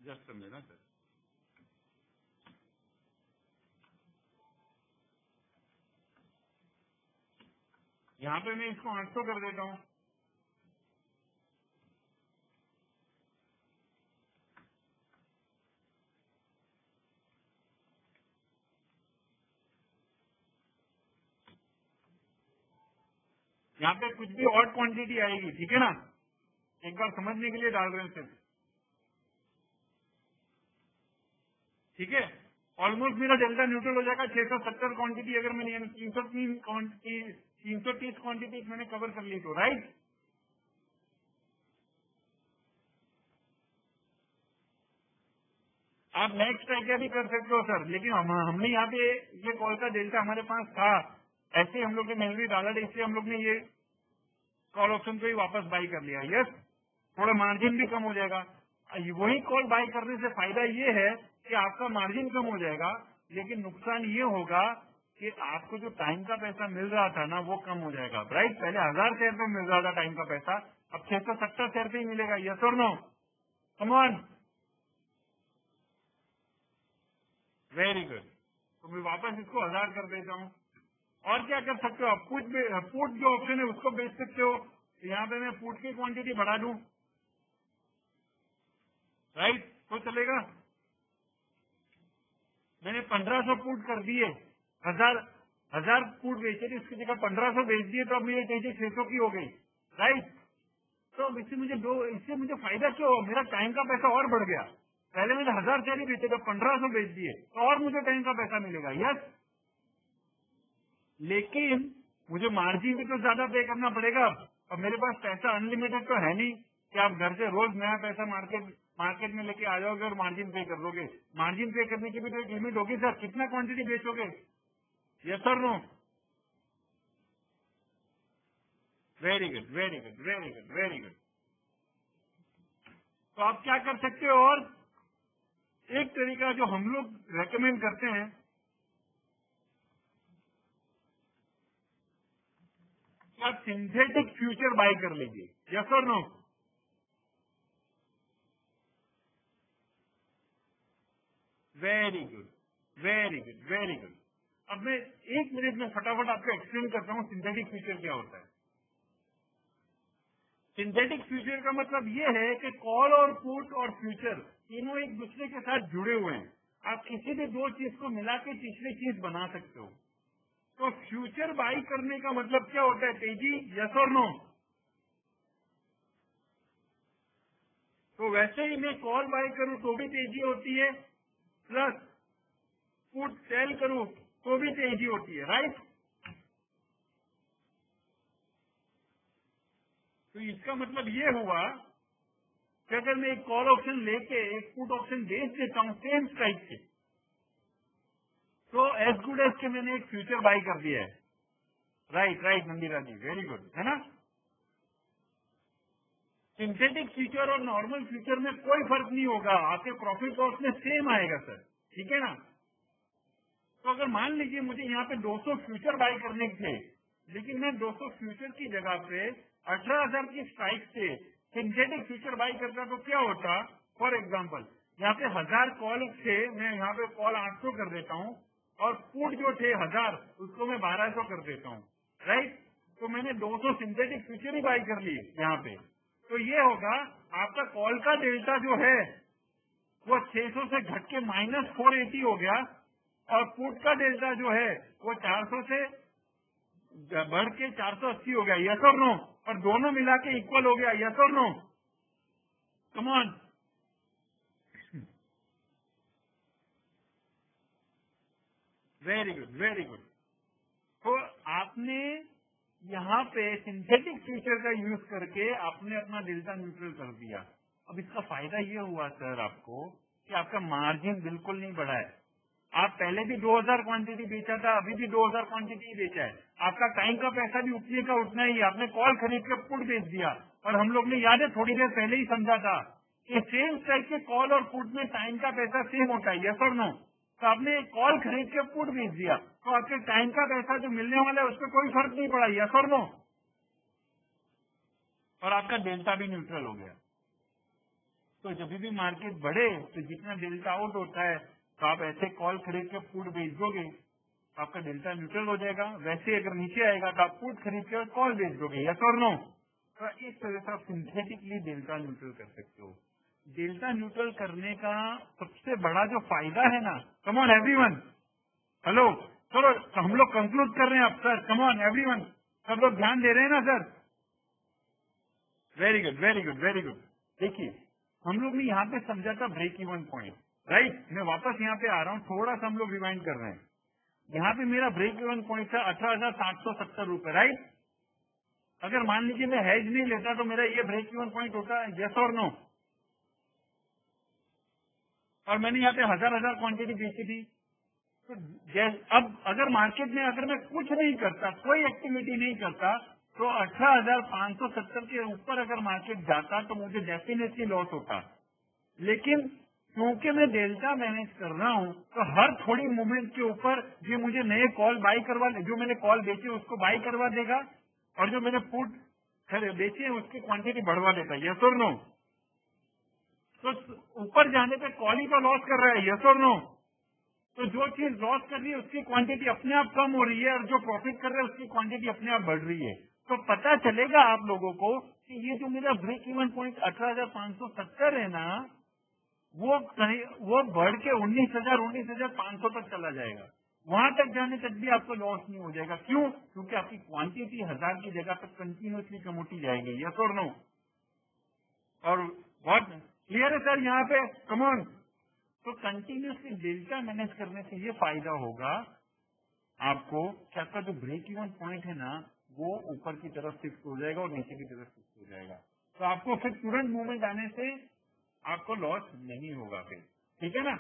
A: जस्ट समझे ना सर यहाँ पे मैं इसको 800 कर देता हूँ। यहाँ पे कुछ भी और क्वांटिटी आएगी, ठीक है ना? एक बार समझने के लिए डाल रहे हैं सिर्फ़। ठीक है? ऑलमोस्ट मेरा डेल्टा न्यूट्रल हो जाएगा छह सौ सत्तर क्वांटिटी अगर मैंने तीन सौ तीन तीन सौ तीस क्वांटिटी मैंने कवर कर ली तो राइट आप नेक्स्ट क्या भी कर सकते हो सर लेकिन हम, हमने यहाँ पे ये कॉल का डेल्टा हमारे पास था। ऐसे हम लोग ने मेमोरी डाला था इसलिए हम लोग ने ये कॉल ऑप्शन को ही वापस बाई कर लिया। यस थोड़ा मार्जिन भी कम हो जाएगा। वही कॉल बाय करने से फ़ायदा ये है कि आपका मार्जिन कम हो जाएगा, लेकिन नुकसान ये होगा कि आपको जो टाइम का पैसा मिल रहा था ना, वो कम हो जाएगा राइट पहले हज़ार शेयर पे मिल रहा था टाइम का पैसा, अब छह सौ, सत्तर शेयर पे ही मिलेगा यस और नो कमॉन वेरी गुड तो मैं वापस इसको हज़ार कर देता हूँ। और क्या कर सकते हो आप? फ़ूड फ़ूड जो ऑप्शन है उसको बेच सकते हो। यहाँ पे मैं फ़ूड की क्वांटिटी बढ़ा दूँ। राइट? तो चलेगा। मैंने पंद्रह सौ फूट कर दिए। हज़ार हज़ार फूट बेचे थे उसकी जगह पंद्रह सौ बेच दिए तो अब मेरी तेज़ी छह सौ की हो गई। राइट? तो अब इससे मुझे दो, इससे मुझे फ़ायदा क्यों हुआ? मेरा टाइम का पैसा और बढ़ गया। पहले मैंने हज़ार ही बेचे थे पंद्रह सौ बेच दिए तो और मुझे टाइम का पैसा मिलेगा। यस लेकिन मुझे मार्जिन भी तो ज़्यादा पे करना पड़ेगा। अब मेरे पास पैसा अनलिमिटेड तो है नहीं कि आप घर से रोज नया पैसा मार्केट मार्केट में लेके आ जाओगे और मार्जिन पे कर लोगे। मार्जिन पे करने की भी तो एक लिमिट होगी सर। कितना quantity बेचोगे? Yes sir no very good very good very good very good तो आप क्या कर सकते हो और एक तरीका जो हम लोग रेकमेंड करते हैं, आप सिंथेटिक फ्यूचर बाय कर लीजिए। यस और no very good very good very good अब मैं एक मिनट में फटाफट आपको एक्सप्लेन करता हूँ सिंथेटिक फ्यूचर क्या होता है। सिंथेटिक फ्यूचर का मतलब ये है कि कॉल और पुट और फ्यूचर तीनों एक दूसरे के साथ जुड़े हुए हैं। आप किसी भी दो चीज़ को मिला के तीसरी चीज़ बना सकते हो। तो फ्यूचर बाई करने का मतलब क्या होता है? तेज़ी यस और नो तो वैसे ही मैं कॉल बाय करूँ तो भी तेज़ी होती है। प्लस पुट सेल करूँ तो भी तेज़ी होती है राइट तो इसका मतलब ये हुआ कि अगर मैं एक कॉल ऑप्शन लेके एक पुट ऑप्शन बेच देता हूँ सेम स्ट्राइक से तो एज गुड एज के मैंने एक फ्यूचर बाय कर दिया है। Right right Mandira ji very good है ना? सिंथेटिक फ्यूचर और नॉर्मल फ्यूचर में कोई फ़र्क नहीं होगा। आपके प्रॉफिट लॉस में सेम आएगा सर ठीक है ना? तो अगर मान लीजिए मुझे यहाँ पे 200 फ्यूचर बाय करने थे, लेकिन मैं 200 फ्यूचर की जगह पे अठारह हज़ार की स्ट्राइक से सिंथेटिक फ्यूचर बाय करता तो क्या होता? फॉर एग्ज़ाम्पल यहाँ पे हज़ार कॉल थे, मैं यहाँ पे कॉल 800 कर देता हूँ और पुट जो थे हज़ार, उसको मैं 1200 कर देता हूँ। राइट तो मैंने 200 सिंथेटिक फ्यूचर ही बाय कर लिए यहाँ पे। तो ये होगा, आपका कॉल का डेल्टा जो है, वो 600 से घट के माइनस फोर हो गया, और पुट का डेल्टा जो है, वो 400 से बढ़ के 480 हो गया यस और नो और दोनों मिला के इक्वल हो गया यस और no come on very good very good तो आपने यहाँ पे सिंथेटिक फ्यूचर का यूज़ करके आपने अपना डेल्टा न्यूट्रल कर दिया। अब इसका फ़ायदा ये हुआ सर आपको कि आपका मार्जिन बिल्कुल नहीं बढ़ा है। आप पहले भी 2000 क्वांटिटी बेचा था, अभी भी 2000 क्वांटिटी ही बेचा है। आपका टाइम का पैसा भी उतने का उतना ही आपने कॉल खरीद के पुट बेच दिया। और हम लोग ने याद है, थोड़ी देर पहले ही समझा था कि सेम टाइप के कॉल और पुट में टाइम का पैसा सेम होता है यस और नो तो आपने एक कॉल खरीद के पुट बेच दिया। तो आपके टाइम का पैसा जो मिलने वाला है, उसमें कोई फ़र्क नहीं पड़ा यस और नो और आपका डेल्टा भी न्यूट्रल हो गया। तो जब भी मार्केट बढ़े तो जितना डेल्टा आउट होता है तो आप ऐसे कॉल खरीद के पुट बेच दोगे तो आपका डेल्टा न्यूट्रल हो जाएगा। वैसे अगर नीचे आएगा तो आप पुट खरीद के कॉल बेच दोगे यस और नो तो इस तरह से आप सिंथेटिकली डेल्टा न्यूट्रल कर सकते हो। डेल्टा न्यूट्रल करने का सबसे बड़ा जो फ़ायदा है ना कमॉन एवरीवन हेलो चलो, हम लोग कंक्लूड कर रहे हैं अब सर कमॉन एवरीवन सब लोग ध्यान दे रहे हैं ना sir very good very good very good देखिए, हम लोग ने यहाँ पे समझा था ब्रेक इवन पॉइंट राइट मैं वापस यहाँ पे आ रहा हूँ, थोड़ा सा हम लोग रिवाइंड कर रहे हैं. यहाँ पे मेरा ब्रेक इवन पॉइंट था अठारह हज़ार सात सौ सत्तर रुपये राइट अगर मान लीजिए मैं हैज़ नहीं लेता तो मेरा ये ब्रेक इवन पॉइंट होता है यस और नो और मैंने यहाँ पे हज़ार हज़ार क्वांटिटी बेची थी। तो अब अगर मार्केट में, अगर मैं कुछ नहीं करता, कोई एक्टिविटी नहीं करता तो अठारह हज़ार पाँच सौ सत्तर के ऊपर अगर मार्केट जाता तो मुझे डेफिनेटली लॉस होता। लेकिन क्योंकि मैं डेल्टा मैनेज कर रहा हूँ तो हर थोड़ी मूवमेंट के ऊपर जो मुझे नए कॉल बाई करवा जो मैंने कॉल बेचे, उसको बाई करवा देगा, और जो मैंने पुट बेचे उसकी क्वांटिटी बढ़वा देगा। यस और नो तो ऊपर जाने पे कॉल तो लॉस कर रहा है यस और नो तो जो चीज़ लॉस कर रही है, उसकी क्वांटिटी अपने आप कम हो रही है और जो प्रॉफिट कर रहा है, उसकी क्वांटिटी अपने आप बढ़ रही है। तो पता चलेगा आप लोगों को कि ये जो मेरा ब्रेक इवन पॉइंट अठारह है ना, वो कहीं, वो बढ़ के उन्नीस हज़ार उन्नीस हज़ार पाँच सौ तक चला जाएगा। वहाँ तक जाने तक भी आपको लॉस नहीं हो जाएगा। क्यों? क्योंकि आपकी क्वांटिटी हज़ार की जगह पर कंटिन्यूसली कम होती जाएगी यस और नो और बहुत क्लियर है सर यहाँ पे कमॉन तो कंटिन्यूसली डेल्टा मैनेज करने से ये फ़ायदा होगा, आपको कि आपका जो ब्रेक इवन पॉइंट है ना, वो ऊपर की तरफ़ शिफ्ट हो जाएगा और नीचे की तरफ़ शिफ्ट हो जाएगा। तो आपको फिर तुरंत मूवमेंट आने से आपको लॉस नहीं होगा फिर। ठीक है ना?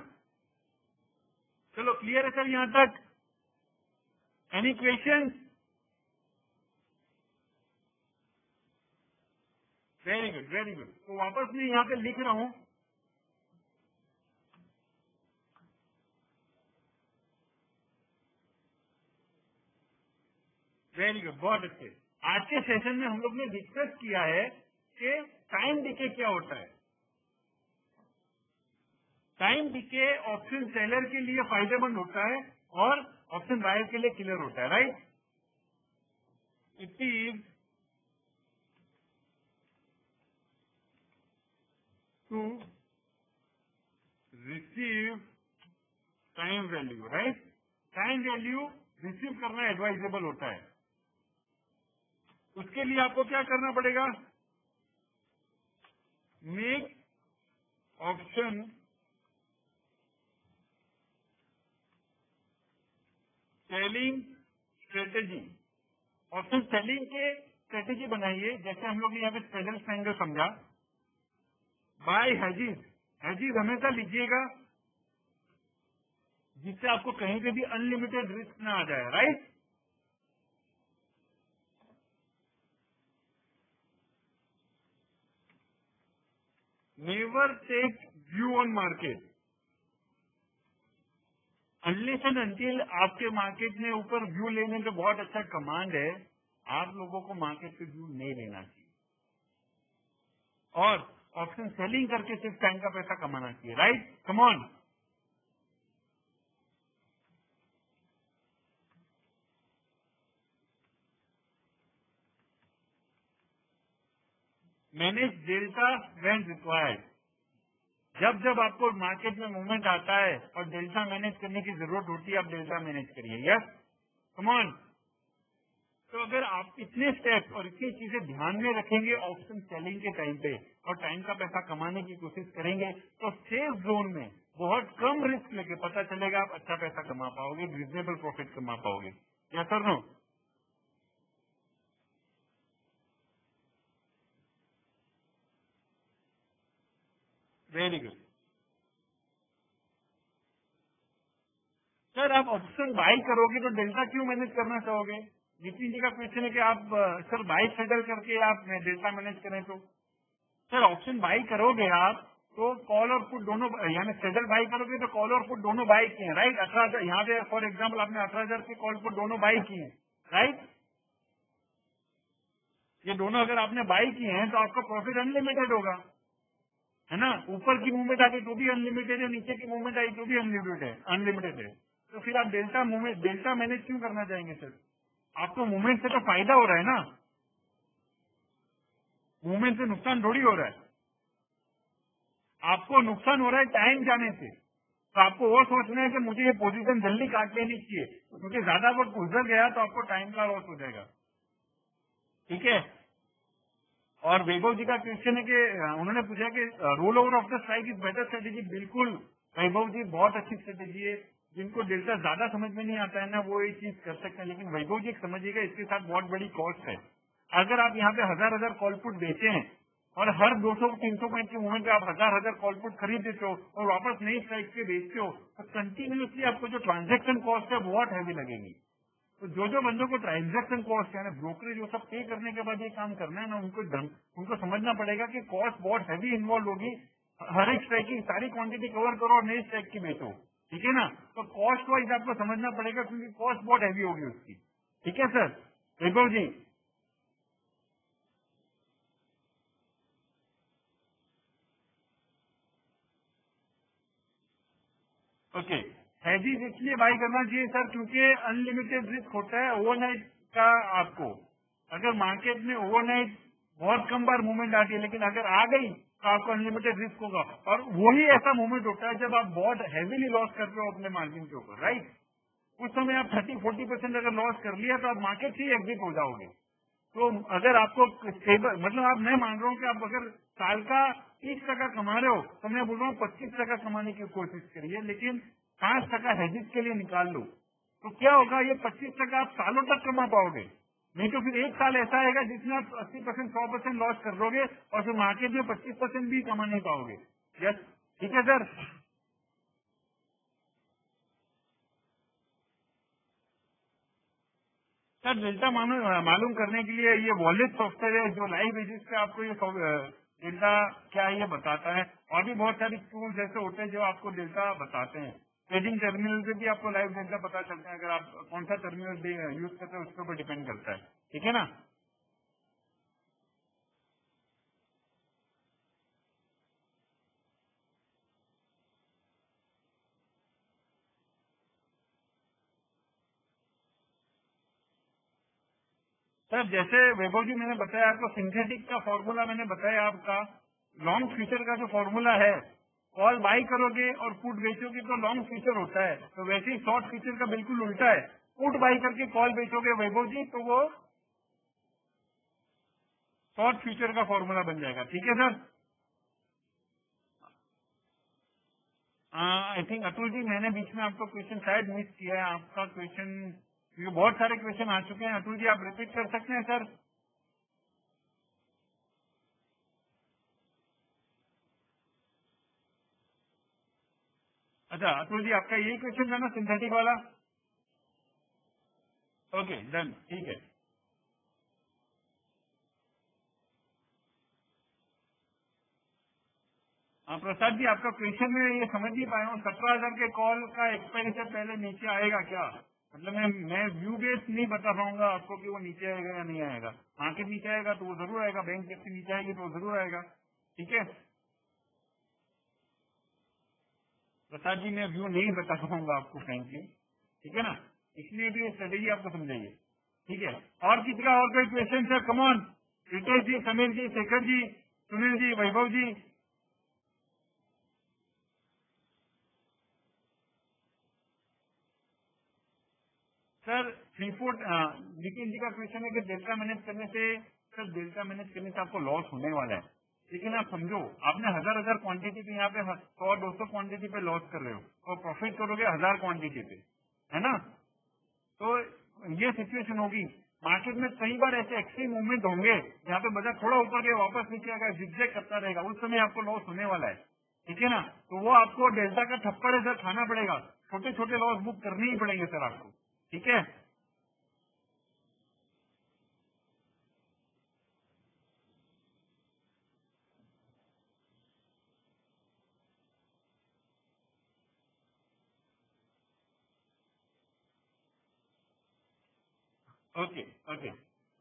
A: चलो क्लियर है सर यहाँ तक? Any question very good very good तो वापस मैं यहाँ पे लिख रहा हूँ। वेरी गुड बहुत अच्छे। आज के सेशन में हम लोग ने डिस्कस किया है कि टाइम डिके क्या होता है। टाइम डिके ऑप्शन सेलर के लिए फ़ायदेमंद होता है और ऑप्शन बायर के लिए क्लियर होता है right it is to receive time value right time value receive करना एडवाइजेबल होता है। उसके लिए आपको क्या करना पड़ेगा? Make option selling strategy option selling के स्ट्रेटेजी बनाइए। जैसे हम लोग ने यहाँ पे स्पेशल समझा। बाय हैजीज हैजीज हमेशा लीजिएगा, जिससे आपको कहीं पे भी अनलिमिटेड रिस्क ना आ जाए right never take view on market unless until आपके मार्केट में ऊपर व्यू लेने का बहुत अच्छा कमांड है, आप लोगों को मार्केट पे व्यू नहीं लेना चाहिए। और ऑप्शन सेलिंग करके सिर्फ़ टाइम का पैसा कमाना चाहिए right come on manage delta when required जब जब आपको मार्केट में मूवमेंट आता है और डेल्टा मैनेज करने की ज़रूरत होती है, आप डेल्टा मैनेज करिए यस कमॉन तो अगर आप इतने स्टेप और इतनी चीज़ें ध्यान में रखेंगे ऑप्शन सेलिंग के टाइम पे और टाइम का पैसा कमाने की कोशिश करेंगे तो सेफ़ जोन में बहुत कम रिस्क लेके पता चलेगा आप अच्छा पैसा कमा पाओगे रिजनेबल प्रॉफिट कमा पाओगे। या sir no very good sir आप ऑप्शन बाई करोगे तो डेल्टा क्यों मैनेज करना चाहोगे? नितिन जी का क्वेश्चन है कि आप सर बाई सेटल करके आप डेल्टा मैनेज करें तो। सर ऑप्शन बाई करोगे आप तो कॉल और पुट दोनों, यानी सेटल बाई करोगे तो कॉल और पुट दोनों बाई किए हैं राइट अठारह हज़ार, यहाँ पे फॉर एग्ज़ाम्पल आपने अठारह हज़ार के कॉल पुट दोनों बाई किए राइट ये दोनों अगर आपने बाई किए हैं तो आपका प्रॉफिट अनलिमिटेड होगा, है ना? ऊपर की मूवमेंट आ गई तो भी अनलिमिटेड है, नीचे की मूवमेंट आई तो भी अनलिमिटेड है अनलिमिटेड है। तो फिर आप डेल्टा मूवमेंट डेल्टा मैनेज क्यों करना चाहेंगे सर आपको मूवमेंट से तो फ़ायदा हो रहा है ना? मूवमेंट से नुकसान थोड़ी हो रहा है। आपको नुकसान हो रहा है टाइम जाने से। तो आपको वो सोचना है कि मुझे ये पोजीशन जल्दी काट लेनी चाहिए। क्योंकि ज़्यादा वक्त गुजर गया तो आपको टाइम का लॉस हो जाएगा। ठीक है? और वैभव जी का क्वेश्चन है कि उन्होंने पूछा कि roll over of the strike is better strategy बिल्कुल, वैभव जी, बहुत अच्छी स्ट्रेटेजी है। जिनको डेल्टा ज़्यादा समझ में नहीं आता है ना, वो ये चीज़ कर सकते हैं। लेकिन वैभव जी समझिएगा, इसके साथ बहुत बड़ी कॉस्ट है। अगर आप यहाँ पे हज़ार हज़ार कॉलपुट बेचे हैं और हर 200 300 पॉइंट के मूवमेंट पे आप हज़ार हज़ार कॉलपुट खरीद देते हो और वापस नई स्ट्राइक पे बेचते हो तो कंटिन्यूसली आपको जो ट्रांजेक्शन कॉस्ट है बहुत हैवी लगेगी। तो जो जो बंदों को ट्रांजेक्शन कॉस्ट यानी ब्रोकरेज वो सब पे करने के बाद ये काम करना है ना, उनको उनको समझना पड़ेगा कि कॉस्ट बहुत हैवी इन्वॉल्व होगी। हर एक स्ट्राइक की सारी क्वांटिटी कवर करो और नई स्ट्राइक की बेचो। ठीक है ना? तो कॉस्ट वाइज आपको समझना पड़ेगा क्योंकि कॉस्ट बहुत हैवी होगी उसकी। ठीक है सर वैभव जी? ओके. हैजिज इसलिए बाई करना चाहिए सर क्योंकि अनलिमिटेड रिस्क होता है ओवरनाइट का आपको। अगर मार्केट में ओवरनाइट बहुत कम बार मूवमेंट आती है, लेकिन अगर आ गई आपको अनलिमिटेड रिस्क होगा। और वही ऐसा मोमेंट होता है जब आप बहुत हैवीली लॉस कर रहे हो अपने मार्जिन के ऊपर राइट उस समय आप थर्टी फोर्टी परसेंट अगर लॉस कर लिया तो आप मार्केट से एग्जिट हो जाओगे। तो अगर आपको स्टेबल मतलब आप, मैं मान रहा हूँ कि आप अगर साल का तीस टका कमा रहे हो तो मैं बोल रहा हूँ पच्चीस टका कमाने की कोशिश करिए, लेकिन पाँच टका हेजिट के लिए निकाल लो। तो क्या होगा, ये पच्चीस टका आप सालों तक कमा पाओगे। नहीं तो फिर एक साल ऐसा आएगा जिसमें आप अस्सी परसेंट, सौ परसेंट लॉस कर दोगे और फिर मार्केट में पच्चीस परसेंट भी कमा नहीं पाओगे। यस ठीक है सर सर डेल्टा मालूम करने के लिए ये वॉलेट सॉफ्टवेयर है, जो लाइव बेसिस पे आपको ये डेल्टा क्या है ये बताता है। और भी बहुत सारी टूल्स ऐसे होते हैं जो आपको डेल्टा बताते हैं। ट्रेडिंग टर्मिनल पे भी आपको लाइव डेटा पता चलता है, अगर आप कौन सा टर्मिनल यूज़ करते हैं, उसके ऊपर डिपेंड करता है। ठीक है ना? सर, जैसे वैभव जी मैंने बताया आपको सिंथेटिक का फॉर्मूला मैंने बताया आपका। लॉन्ग फ्यूचर का जो फॉर्मूला है कॉल बाई करोगे और पुट बेचोगे तो लॉन्ग फ्यूचर होता है। तो वैसे ही शॉर्ट फ्यूचर का बिल्कुल उल्टा है। पुट बाई करके कॉल बेचोगे वैभव जी तो वो शॉर्ट फ्यूचर का फॉर्मूला बन जाएगा। ठीक है sir I think Atul ji, मैंने बीच में आपको क्वेश्चन शायद मिस किया है। आपका क्वेश्चन क्योंकि बहुत सारे क्वेश्चन आ चुके हैं। अतुल जी, आप रिपीट कर सकते हैं सर अच्छा अतुल जी, आपका यही क्वेश्चन था ना सिंथेटिक वाला? ओके डन ठीक है। हाँ प्रसाद जी, आपका क्वेश्चन में ये समझ नहीं पाया हूँ। सत्रह हज़ार के कॉल का एक्सपेंडिचर पहले नीचे आएगा क्या? मतलब मैं मैं व्यू बेस नहीं बता पाऊँगा आपको कि वो नीचे आएगा या नहीं आएगा। आके नीचे आएगा तो वो ज़रूर आएगा बैंक जैसे नीचे आएगी तो वो ज़रूर आएगा, ठीक है? प्रसाद जी, मैं व्यू नहीं बता पाऊँगा आपको फ्रेंकली ठीक है ना? इसलिए भी स्ट्रेटेजी आपको समझाइए ठीक है? और कितना और कोई क्वेश्चन है come on Ritesh ji, Sameer ji, Shekhar ji, Sunil ji, Vaibhav ji. Sir three fourth Nitin ji का क्वेश्चन है कि डेल्टा मैनेज करने से सर डेल्टा मैनेज करने से आपको लॉस होने वाला है। लेकिन आप समझो, आपने हज़ार हज़ार क्वांटिटी पे यहाँ पे सौ, दो सौ क्वांटिटी पे लॉस कर रहे हो और प्रॉफिट करोगे हज़ार क्वांटिटी पे, है ना? तो ये सिचुएशन होगी। मार्केट में कई बार ऐसे एक्सट्रीम मूवमेंट होंगे, जहाँ पे बाज़ार थोड़ा ऊपर गया वापस नीचे आएगा जिग्जैग करता रहेगा, उस समय आपको लॉस होने वाला है, ठीक है ना? तो वो आपको डेल्टा का थप्पड़ है सर खाना पड़ेगा छोटे छोटे लॉस बुक करने ही पड़ेंगे सर आपको, ठीक है? ओके ओके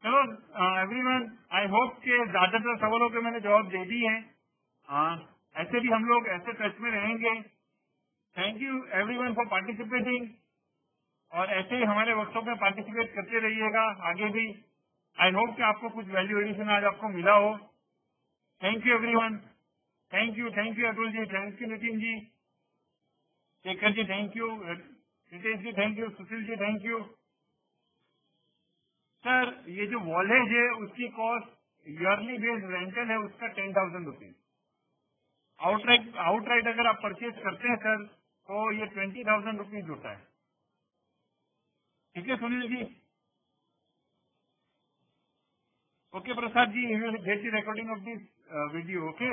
A: चलो एवरीवन आई होप के ज़्यादातर सवालों के मैंने जवाब दे दी है। Uh, ऐसे भी हम लोग ऐसे टच में रहेंगे। Thank you everyone for participating और ऐसे ही हमारे वर्कशॉप में पार्टिसिपेट करते रहिएगा आगे भी। आई होप कि आपको कुछ वैल्यू एडिशन आज आपको मिला हो। Thank you everyone thank you thank you Atul ji thank you Nitin ji Shekhar ji thank you Ritesh ji thank you Sushil ji thank you sir, ये जो वॉलेज है उसकी कॉस्ट ईयरली बेस्ड रेंटल है, उसका ten thousand rupees outright outright अगर आप purchase करते हैं, सर तो ये ट्वेंटी थाउज़ेंड रुपीज़ होता है. ठीक है, Sunil ji? Okay Prasad ji you recording of this video okay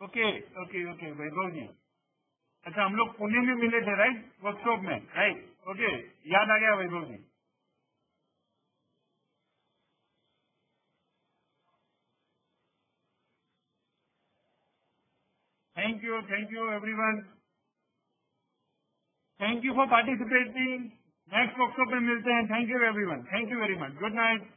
A: okay okay okay Vaibhav ji. अच्छा हम लोग पुणे में मिले थे राइट वर्कशॉप में राइट ओके याद आ गया Vaibhav ji. Thank you thank you everyone thank you for participating next workshop में मिलते हैं. Thank you everyone thank you very much good night